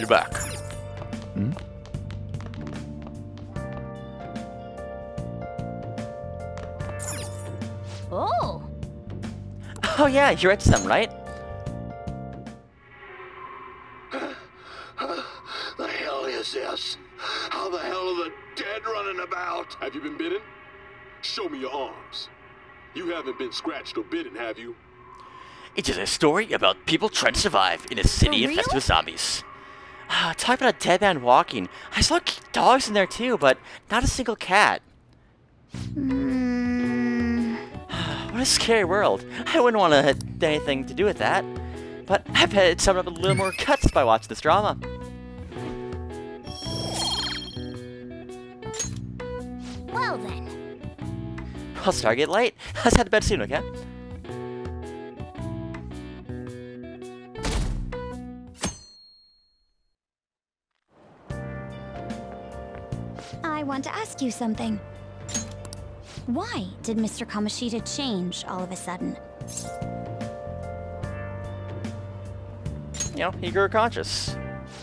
You're back. Hmm? Oh! Oh yeah, you're at some, right? The hell is this? How the hell are the dead running about? Have you been bitten? Show me your arms. You haven't been scratched or bitten, have you? It is a story about people trying to survive in a city For infested real? with zombies. Talk about a dead man walking. I saw dogs in there too, but not a single cat. Hmm. What a scary world. I wouldn't want to have anything to do with that. But I bet it summed up a little more cuts by watching this drama. Well then. I'll start getting late. Let's head to bed soon, okay? Want to ask you something. Why did Mr. Kamoshida change all of a sudden? You know, he grew conscious.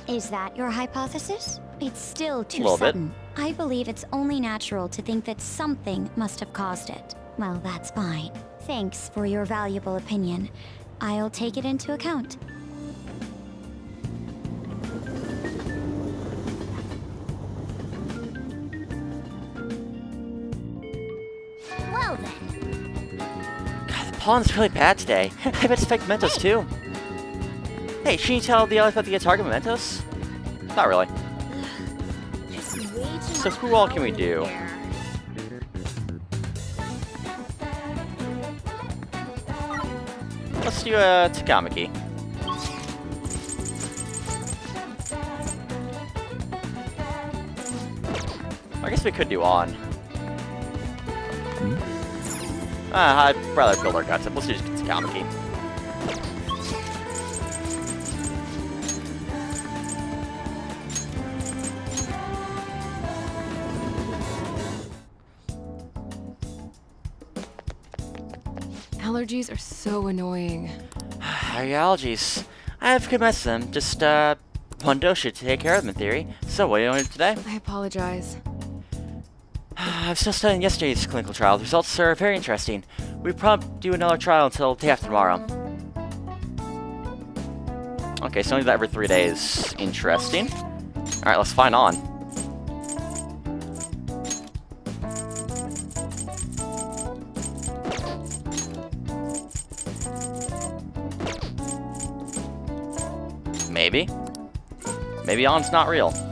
Is that your hypothesis? It's still too Little bit. sudden. I believe it's only natural to think that something must have caused it. Well, that's fine. Thanks for your valuable opinion. I'll take it into account. Pollen's really bad today. I bet it's fake Mentos too. Hey, should you tell the others about the Target Mementos? Not really. So who all can we do? Let's do uh, a Takamaki. I guess we could do on. Uh, I'd rather build our guts up. Let's do Takamaki. Allergies are so annoying. allergies. I have good them. Just, uh, one dose should take care of them in theory. So, what are you doing today? I apologize. I'm still studying yesterday's clinical trial. The results are very interesting. We probably do another trial until day after tomorrow. Okay, so only that every three days. Interesting. Alright, let's find on. Maybe. Maybe on's not real.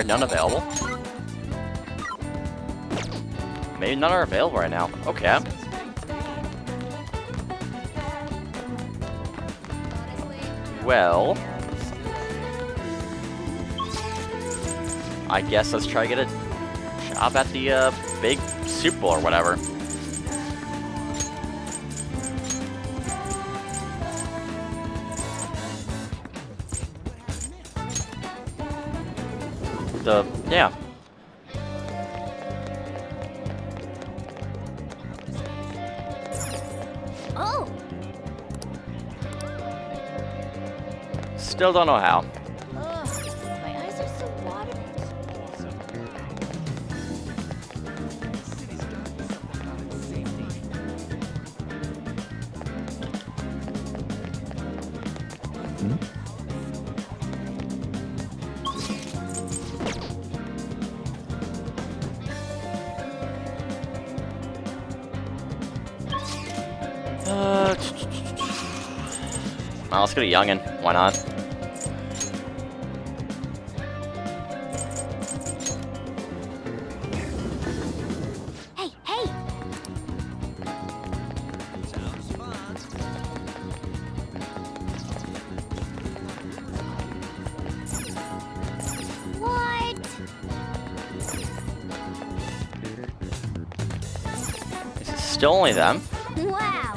Are none available? Maybe none are available right now. Okay. Well... I guess let's try to get a job at the uh, big Super Bowl or whatever. Still don't know how. my eyes are so watery. Uh, let's go to Yongen. Why not? Them. Wow!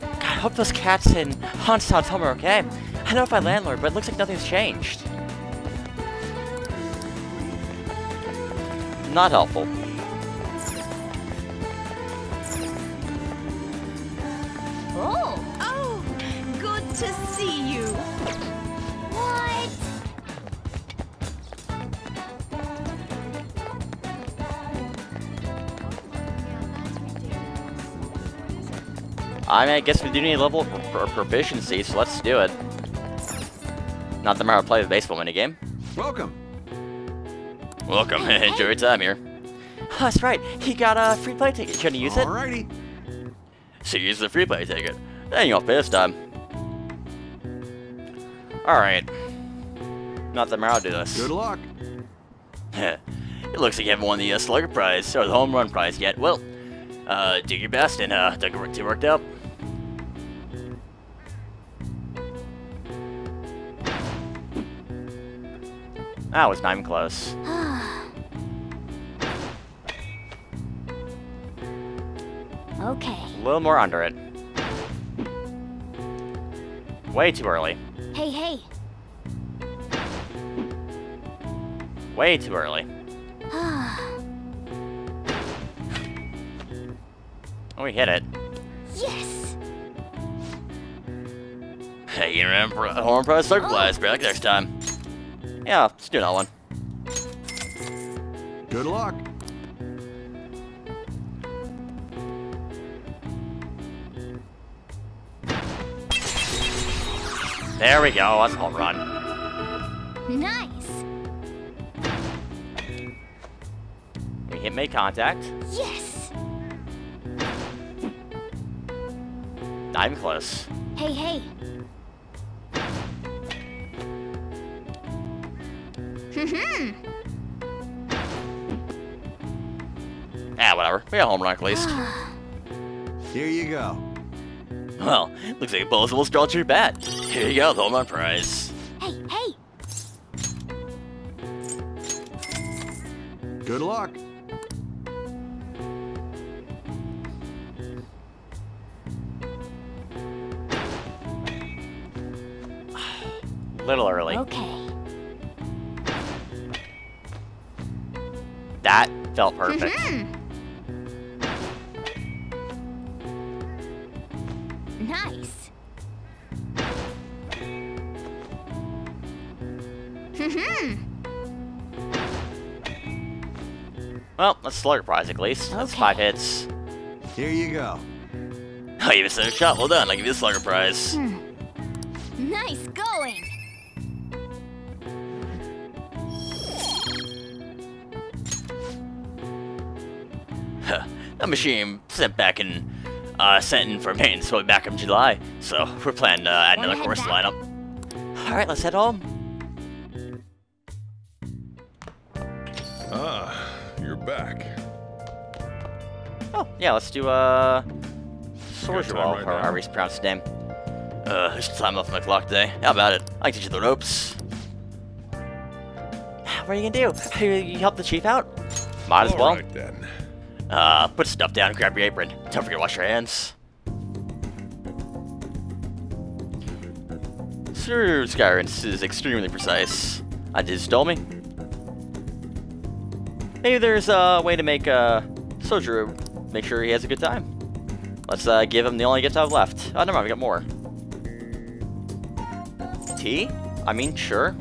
God, I hope those cats in Haunstown Home are okay. I know if my landlord, but it looks like nothing's changed. Not helpful. I guess we do need a level of pro- proficiency, so let's do it. Not the matter of play the baseball minigame. Welcome. Welcome, enjoy your time here. That's right, he got a free play ticket. Shouldn't you use it? Alrighty. So use the free play ticket. Then you'll pay this time. Alright. Not that I'll do this. Good luck. it looks like you haven't won the uh, Slugger Prize, or the Home Run Prize yet. Well, uh, do your best and uh, don't get too worked up. That was not even close. okay. A little more under it. Way too early. Hey, hey! Way too early. Oh, we hit it. yes! Hey, you remember Horn Prize Slugger Prize back next time. Yeah, let's do that one. Good luck. There we go, that's a home run. Nice! We hit make contact. Yes! Not even close. Hey, hey! Hmm. Ah, whatever. We got a home run at least. Here you go. well, looks like both will draw to your bat. Here you go, the home run prize. Hey, hey! Good luck. That felt perfect. Mm-hmm. Nice. Mm-hmm. Well, that's a Slugger Prize at least. That's Okay. five hits. Here you go. Oh, you missed a shot. Well done. I'll give you the Slugger Prize. nice machine sent back in uh, sent in for maintenance way back in July, so we're planning to add another course to back? lineup. Alright, let's head home. Ah, you're back. Oh, yeah, let's do, uh... Soldier time Wall, right or now? however you pronounce his name. Uh, there's time off my clock today. How about it? I can teach you the ropes. What are you gonna do? You, you help the chief out? Might as well. Alright then. Uh, put stuff down grab your apron. Don't forget to wash your hands. Sir Skyrens is extremely precise. I just told me. Maybe there's a way to make uh, Soldier make sure he has a good time. Let's uh, give him the only gift I have left. Oh, never mind, we got more. Tea? I mean, sure.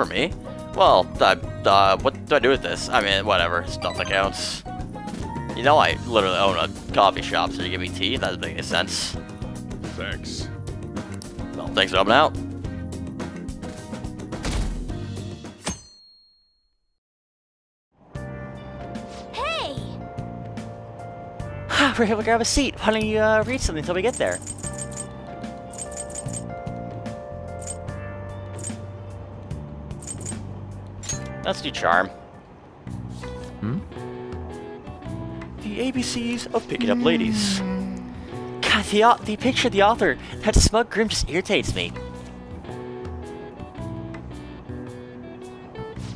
For me? Well, uh, uh, what do I do with this? I mean, whatever. Stuff that counts. You know, I literally own a coffee shop, so you give me tea? That doesn't make any sense. Thanks. Well, thanks for helping out. Hey! We're able to grab a seat. Why don't you uh, read something until we get there? Let's do charm. Hmm? The ABCs of picking up ladies. God, the, the picture of the author, that smug grim just irritates me.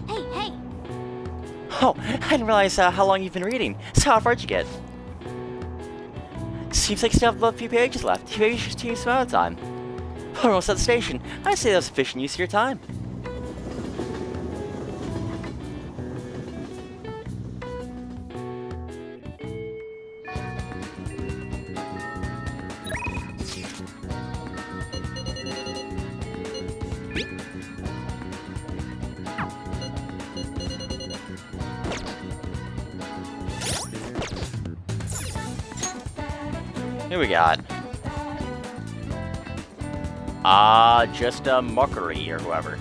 Hey, hey! Oh, I didn't realize uh, how long you've been reading. So how far'd you get? Seems like you still have a few pages left. Maybe you should take some out of time. We're almost at the station. I say that was sufficient use of your time. Just a mockery or whoever.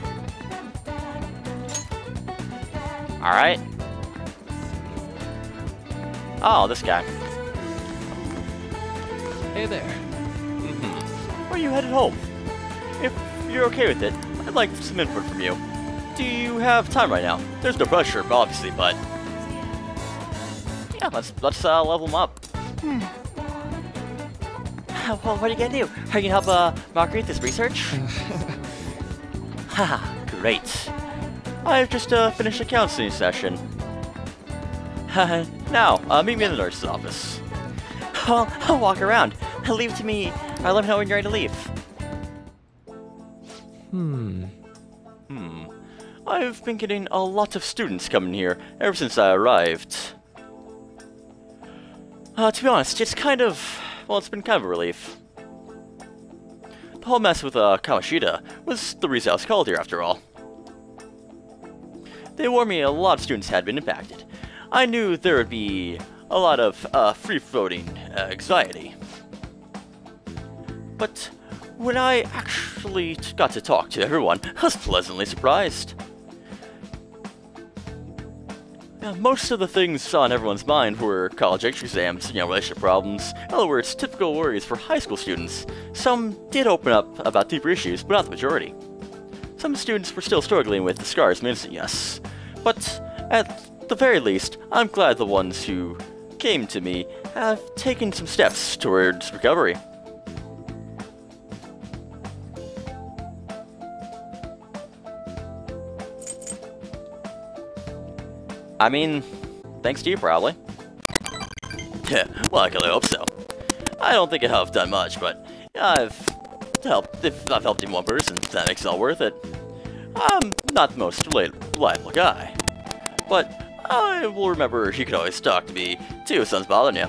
Alright. Oh, this guy. Hey there. Mm-hmm. Where are you headed home? If you're okay with it, I'd like some input from you. Do you have time right now? There's no pressure, obviously, but... Yeah, let's, let's uh, level them up. Well, what are you gonna do? Are you gonna help uh, Marguerite research? Haha, great. I've just uh, finished a counseling session. now, uh, meet me in the nurse's office. Well, I'll walk around. Leave it to me. I'll let me know when you're ready to leave. Hmm. Hmm. I've been getting a lot of students coming here ever since I arrived. Uh, to be honest, it's kind of... Well, it's been kind of a relief. The whole mess with uh, Kamoshida was the reason I was called here, after all. They warned me a lot of students had been impacted. I knew there would be a lot of uh, free-floating uh, anxiety. But when I actually got to talk to everyone, I was pleasantly surprised. Yeah, most of the things on everyone's mind were college entry exams, you know, relationship problems. In other words, typical worries for high school students. Some did open up about deeper issues, but not the majority. Some students were still struggling with the scars missing, yes. But at the very least, I'm glad the ones who came to me have taken some steps towards recovery. I mean, thanks to you, probably. Yeah, well, I can only hope so. I don't think I've done much, but I've helped. If I've helped even one person, that makes it all worth it. I'm not the most reliable guy, but I will remember you can always talk to me too if something's bothering you.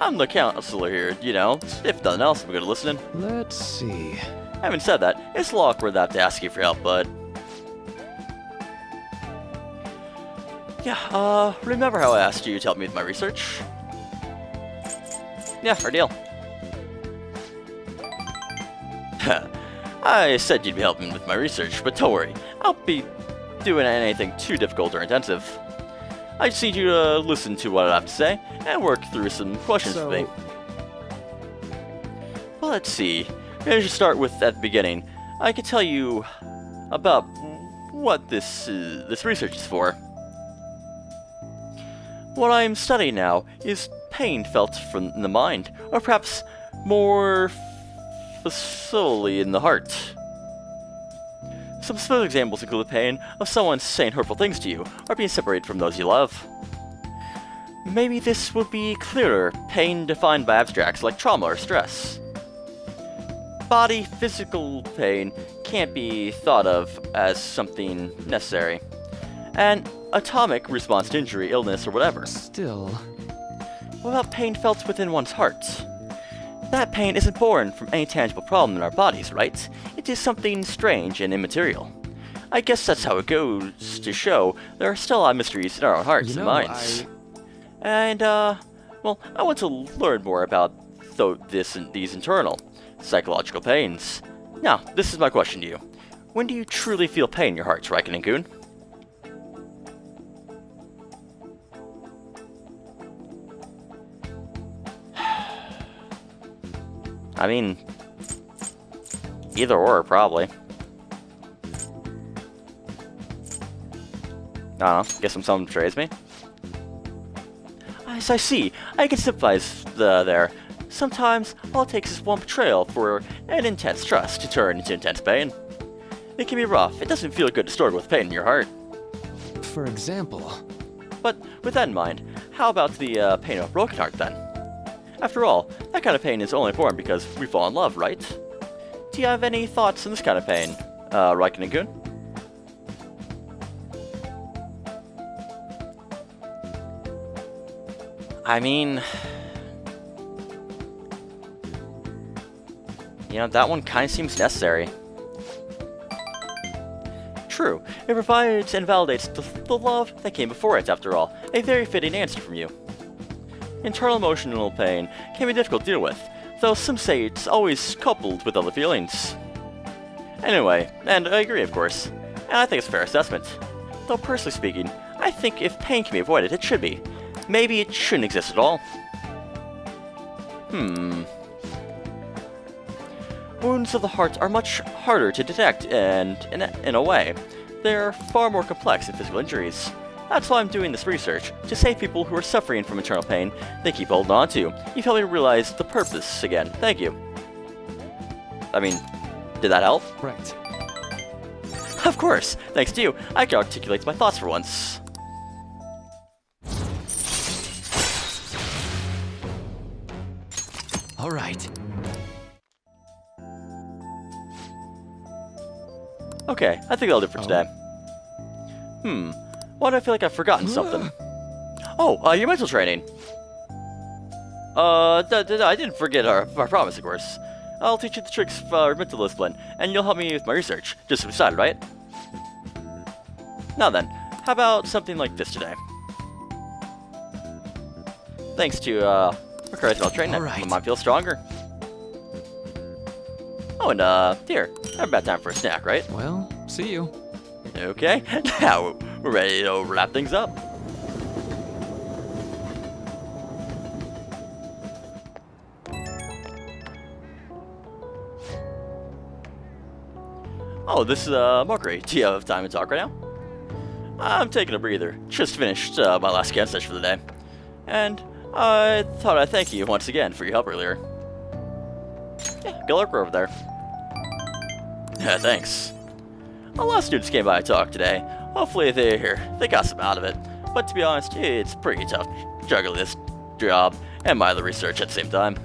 I'm the counselor here, you know. If nothing else, I'm good at listening. Let's see. Having said that, it's a little awkward that I have to ask you for help, but Yeah, uh, remember how I asked you to help me with my research? Yeah, our deal. I said you'd be helping with my research, but don't worry, I'll be doing anything too difficult or intensive. I just need you to listen to what I have to say and work through some questions So- with me. Well, let's see. Maybe I should start with at the beginning. I could tell you about what this uh, this research is for. What I'm studying now is pain felt from the mind, or perhaps more solely in the heart. Some specific examples include the pain of someone saying hurtful things to you, or being separated from those you love. Maybe this would be clearer, pain defined by abstracts like trauma or stress. Body physical pain can't be thought of as something necessary. An atomic response to injury, illness, or whatever. Still. What about pain felt within one's heart? That pain isn't born from any tangible problem in our bodies, right? It is something strange and immaterial. I guess that's how it goes to show there are still a lot of mysteries in our own hearts You and know, minds. And, uh, well, I want to learn more about th this and these internal psychological pains. Now, this is my question to you. When do you truly feel pain in your hearts, Raiken I mean, either or, probably. I don't know. Guess when someone betrays me. As I see, I can sympathize the, there. Sometimes all it takes is one betrayal for an intense trust to turn into intense pain. It can be rough. It doesn't feel good to struggle with pain in your heart. For example. But with that in mind, how about the uh, pain of a broken heart then? After all, that kind of pain is only born because we fall in love, right? Do you have any thoughts on this kind of pain, uh, I mean... You know, that one kind of seems necessary. True, it provides and validates the, the love that came before it, after all. A very fitting answer from you. Internal emotional pain can be difficult to deal with, though some say it's always coupled with other feelings. Anyway, and I agree, of course, and I think it's a fair assessment. Though personally speaking, I think if pain can be avoided, it should be. Maybe it shouldn't exist at all. Hmm. Wounds of the heart are much harder to detect, and in a, in a way, they're far more complex than physical injuries. That's why I'm doing this research, to save people who are suffering from eternal pain they keep holding on to. You've helped me realize the purpose again. Thank you. I mean, did that help? Right. Of course. Thanks to you, I can articulate my thoughts for once. All right. Okay, I think that'll do it for today. Hmm, why do I feel like I've forgotten something? Oh, uh, your mental training. Uh, d d I didn't forget our, our promise, of course. I'll teach you the tricks of uh, mental discipline, and you'll help me with my research, just as we decided, right? Now then, how about something like this today? Thanks to, uh, Recurrent Spell Training, my mind feels stronger. Oh, and, uh, here, have about time for a snack, right? Well, see you. Okay, now we're ready to wrap things up. Oh, this is uh, Marjorie. Do you have time to talk right now? I'm taking a breather. Just finished uh, my last scan session for the day. And I thought I'd thank you once again for your help earlier. Yeah, good luck over there. Yeah, thanks. A lot of students came by to talk today. Hopefully they they got some out of it. But to be honest, it's pretty tough juggling this job and my other research at the same time.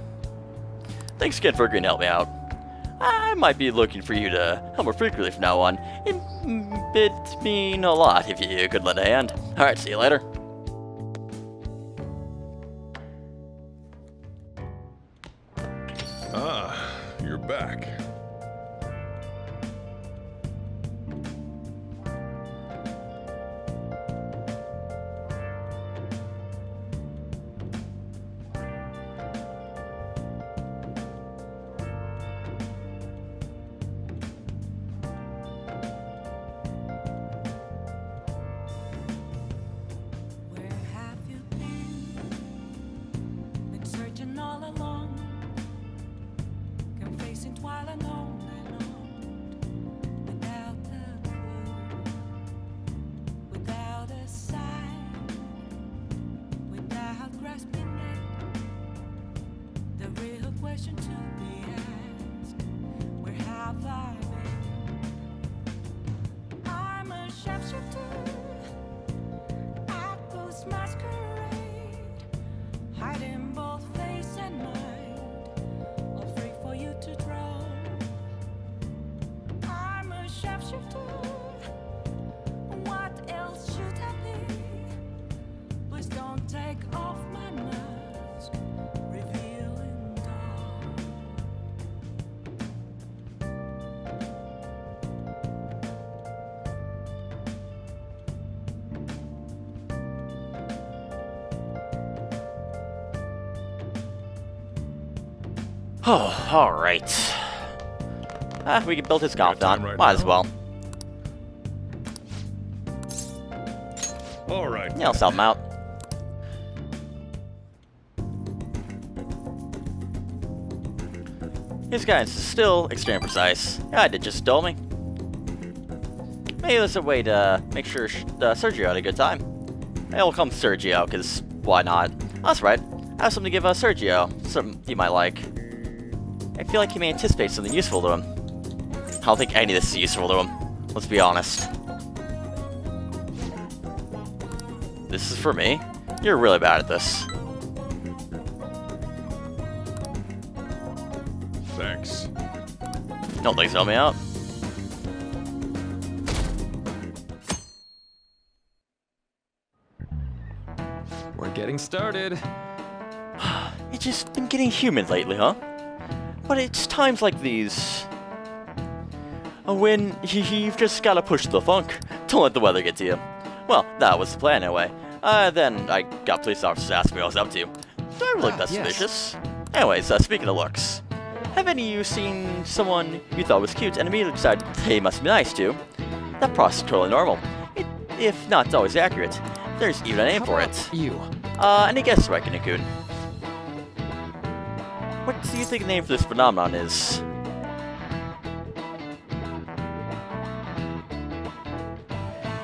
Thanks again for agreeing to help me out. I might be looking for you to help more frequently from now on. It'd mean a lot if you could lend a hand. Alright, see you later. Ah, you're back. We can build his confidant. Might as well. All right. Yeah, I'll sell him out. This is still extremely precise. Yeah, did just stole me. Maybe there's a way to make sure uh, Sergio had a good time. I'll call come Sergio, because why not? That's right. I have something to give uh, Sergio. Something he might like. I feel like he may anticipate something useful to him. I don't think any of this is useful to him. Let's be honest. This is for me. You're really bad at this. Thanks. Don't think so, help me out. We're getting started. It's just been getting humid lately, huh? But it's times like these when you've just gotta push the funk. Don't let the weather get to you. Well, that was the plan anyway. Uh, then I got police officers asking me what I was up to. Do I look Ah, that yes. suspicious? Anyways, uh, speaking of looks, have any of you seen someone you thought was cute and immediately decided they must be nice to? That process is totally normal. It, if not it's always accurate. There's even a name for it. You. Uh, any guess, Reckon-kun? What do you think the name for this phenomenon is?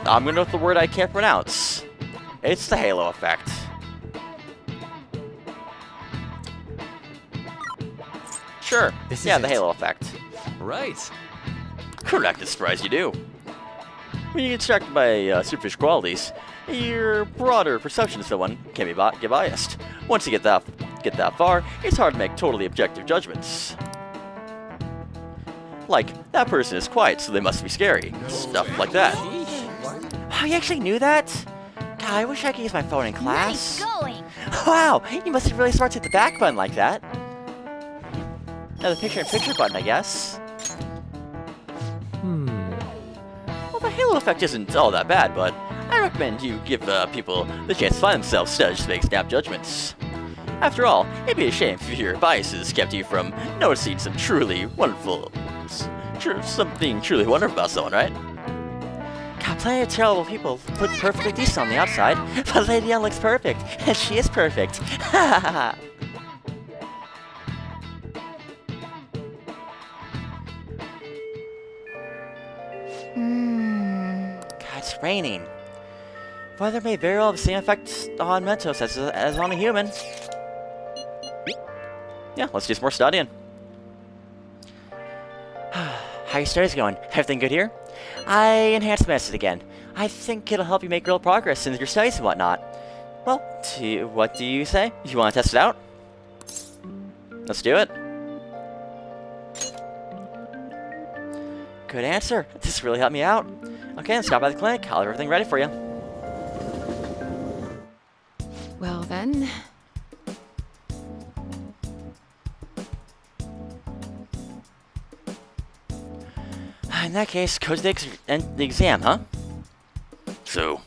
I'm gonna go with the word I can't pronounce. It's the halo effect. Sure. This yeah, the it. halo effect. Right. Correct, as surprised you do. When you get distracted by uh, superficial qualities, your broader perception of someone can be bi- get biased. Once you get that get that far, it's hard to make totally objective judgments. Like, that person is quiet, so they must be scary. Stuff like that. Oh, you actually knew that? God, I wish I could use my phone in class. Nice going. Wow, you must have really to hit the back button like that. Now the picture-in-picture button, I guess. Hmm. Well, the halo effect isn't all that bad, but I recommend you give uh, people the chance to find themselves instead of just make snap judgments. After all, it'd be a shame if your biases kept you from noticing some truly wonderful, tru- something truly wonderful about someone, right? Plenty of terrible people put perfectly decent on the outside, but Lady Young looks perfect, and she is perfect. Ha! Hmm. God, it's raining. Weather may very well have the same effect on Mementos as, as on a human. Yeah, let's do some more studying. How your studies going? Everything good here? I enhanced medicine again. I think it'll help you make real progress in your studies and whatnot. Well, what do you say? You want to test it out? Let's do it. Good answer. This really helped me out. Okay, then stop by the clinic. I'll have everything ready for you. Well then, In that case, and the exam, huh? So,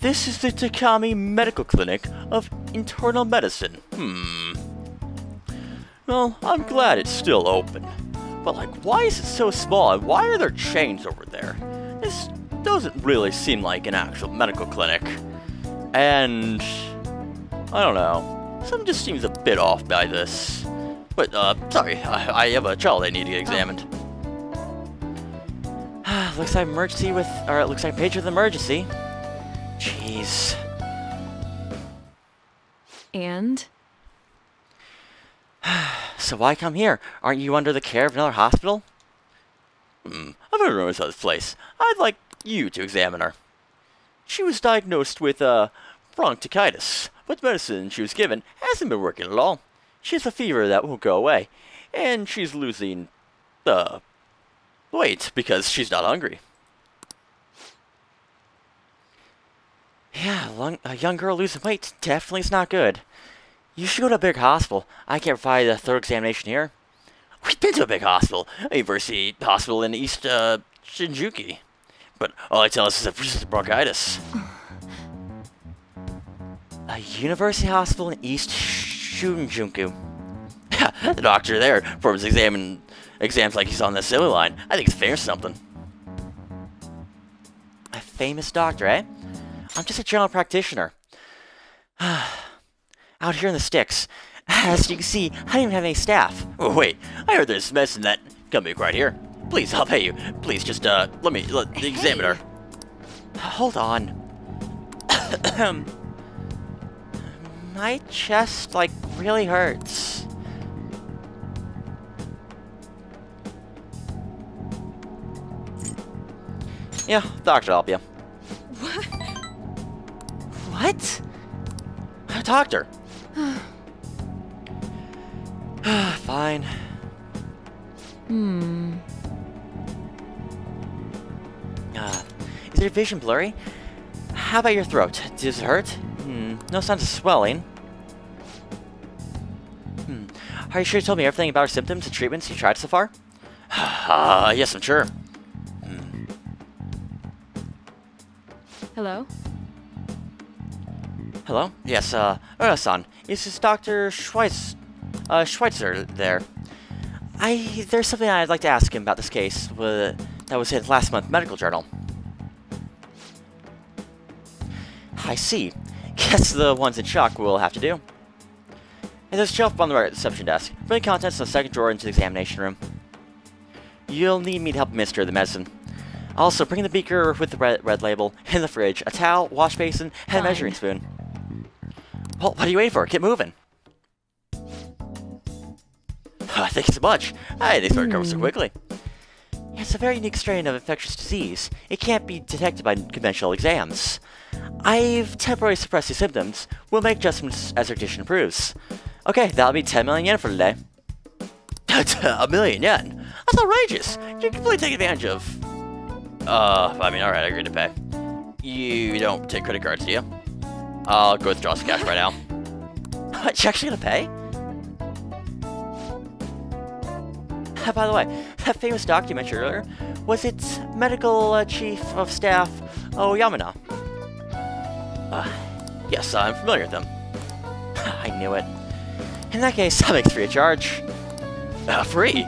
this is the Takemi Medical Clinic of Internal Medicine. Hmm. Well, I'm glad it's still open. But, like, why is it so small and why are there chains over there? This doesn't really seem like an actual medical clinic. And. I don't know. Something just seems a bit off by this. But, uh, sorry, I, I have a child I need to get examined. Looks like emergency with, or it looks like page with emergency. Jeez. And? So why come here? Aren't you under the care of another hospital? Hmm, I've heard rumors of this place. I'd like you to examine her. She was diagnosed with, uh, bronchitis, but the medicine she was given hasn't been working at all. She has a fever that won't go away, and she's losing, uh, weight because she's not hungry. Yeah, long, a young girl losing weight definitely is not good. You should go to a big hospital. I can't provide a thorough examination here. We've been to a big hospital, a university hospital in East uh, Shinjuku. But all they tell us is that it's bronchitis. a university hospital in East Shinjuku. the doctor there performs examine, exams like he's on the assembly line. I think it's famous something. A famous doctor, eh? I'm just a general practitioner. Out here in the sticks. As you can see, I don't even have any staff. Oh, wait, I heard there's medicine that company right here. Please, I'll pay you. Please, just, uh, let me, let, the examiner. Hold on. My chest, like, really hurts. Yeah, doctor help you. What? What? A doctor. Fine. Hmm. Uh, is your vision blurry? How about your throat? Does it hurt? Hmm. No signs of swelling. Hmm. Are you sure you told me everything about your symptoms and treatments you tried so far? Uh, yes, I'm sure. Hello? Hello? Yes, uh, Ura-san. Is this Dr. Schweitz, uh, Schweitzer there? I, there's something I'd like to ask him about this case uh, that was in last month's medical journal. I see. Guess the ones in shock will have to do. And there's a shelf on the reception desk. Bring contents in the second drawer into the examination room. You'll need me to help administer the medicine. Also, bring the beaker with the red, red label, in the fridge, a towel, wash basin, and a measuring spoon. Well, what are you waiting for? Get moving. Thank you so much. I didn't start recover so quickly. It's a very unique strain of infectious disease. It can't be detected by conventional exams. I've temporarily suppressed the symptoms. We'll make adjustments as our condition improves. Okay, that'll be 10 million yen for today. a million yen? That's outrageous. You can completely take advantage of... Uh, I mean, alright, I agree to pay. You don't take credit cards, do you? I'll go withdraw some cash right now. You actually gonna pay? By the way, that famous mentioned earlier, was it Medical uh, Chief of Staff Oyamina? Uh, yes, I'm familiar with them. I knew it. In that case, I'll make free charge. Uh, free?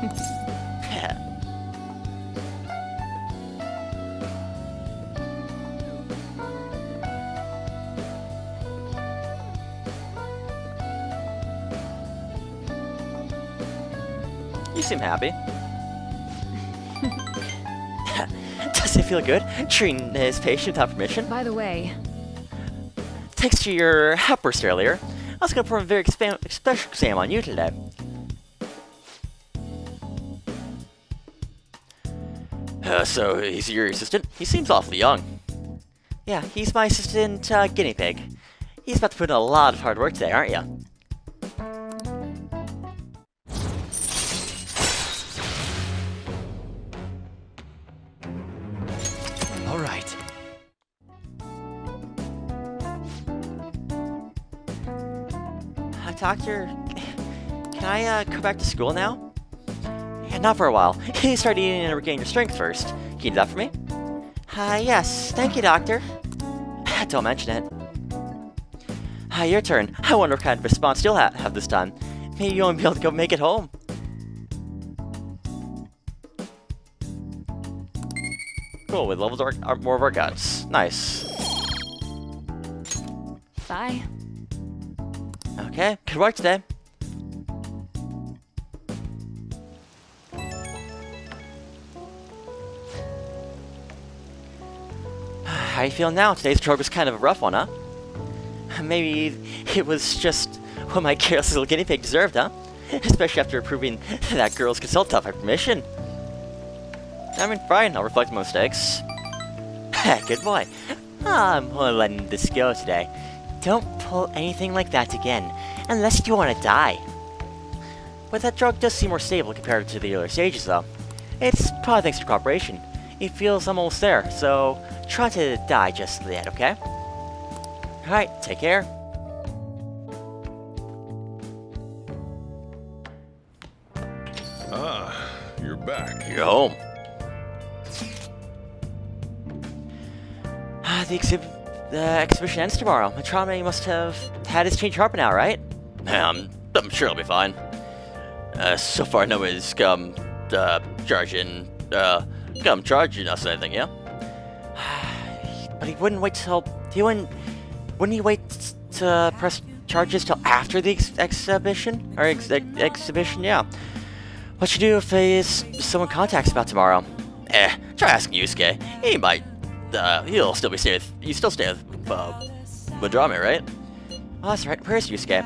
Seem happy. Does it feel good treating his patient without permission? By the way, Thanks to your outburst earlier, I was going to perform a very special exam on you today. Uh, so, he's your assistant? He seems awfully young. Yeah, he's my assistant uh, guinea pig. He's about to put in a lot of hard work today, aren't you? Doctor, can I uh, go back to school now? Yeah, not for a while. You start eating and regain your strength first. Can you do that for me? Uh, yes. Thank you, doctor. Don't mention it. Ah, your turn. I wonder what kind of response you'll ha have this time. Maybe you won't be able to go make it home. Cool, with levels are, are more workouts. Nice. bye. Okay, good work today. How you feel now? Today's drug was kind of a rough one, huh? Maybe it was just what my careless little guinea pig deserved, huh? Especially after approving that girl's consult off my permission. I mean, fine, I'll reflect my mistakes. Good boy. I'm only letting this go today. Don't pull anything like that again, unless you want to die. But that drug does seem more stable compared to the earlier stages, though. It's probably thanks to cooperation. It feels I'm almost there, so try to die just yet, okay? Alright, take care. Ah, you're back. You're home. Ah, the exhibit, the exhibition ends tomorrow. Madarame must have had his change heart now, right? Um, I'm sure it'll be fine. Uh, so far nobody's come, uh, charging, uh, come charging us anything, yeah? but he wouldn't wait till, he wouldn't, wouldn't he wait to press charges till after the ex exhibition? Or ex ex exhibition, yeah. What you do if is someone contacts about tomorrow? Eh, try asking Yusuke. He might, uh, he'll still be staying with, you still stay with, uh, Madarame, right? Oh, that's right, where's Yusuke?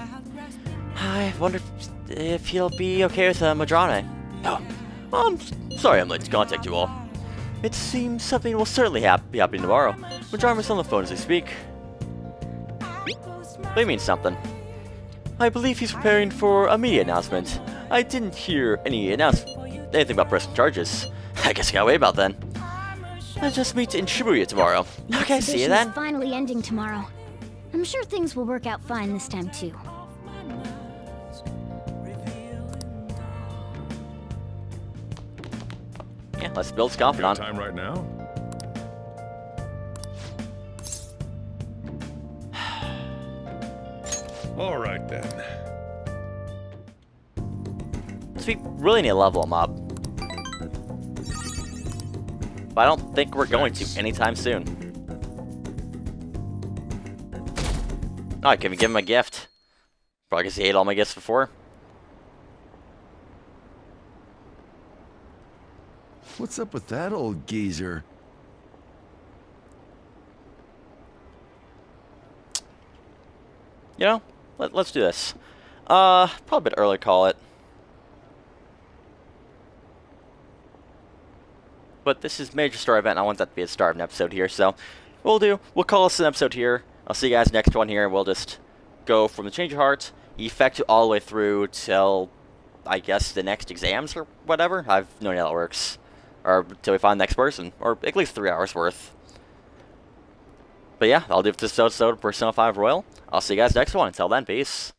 I wonder if, if he'll be okay with, uh, Madrane. Oh, I'm sorry I'm late to contact you all. It seems something will certainly hap be happening tomorrow. Madarame's on the phone as we speak. Do mean something? I believe he's preparing for a media announcement. I didn't hear any announce anything about pressing charges. I guess I gotta wait about then. I'll just meet in Shibuya tomorrow. Okay, see you exhibition's then. finally ending tomorrow. I'm sure things will work out fine this time too. Yeah, let's build his confidant. Time right now? All right then. So we really need to level him up. But I don't think we're going to anytime soon. Oh, I can even give him a gift. Probably because he ate all my gifts before. What's up with that old geezer? You know, let, let's do this. Uh, probably a bit early call it. But this is major story event. and I want that to be a star of an episode here. So, we'll do. We'll call this an episode here. I'll see you guys next one here. And we'll just go from the change of heart, effect all the way through till, I guess, the next exams or whatever. I've no idea how that works. Or till we find the next person. Or at least three hours worth. But yeah, I'll do this episode of Persona 5 Royal. I'll see you guys next one. Until then, peace.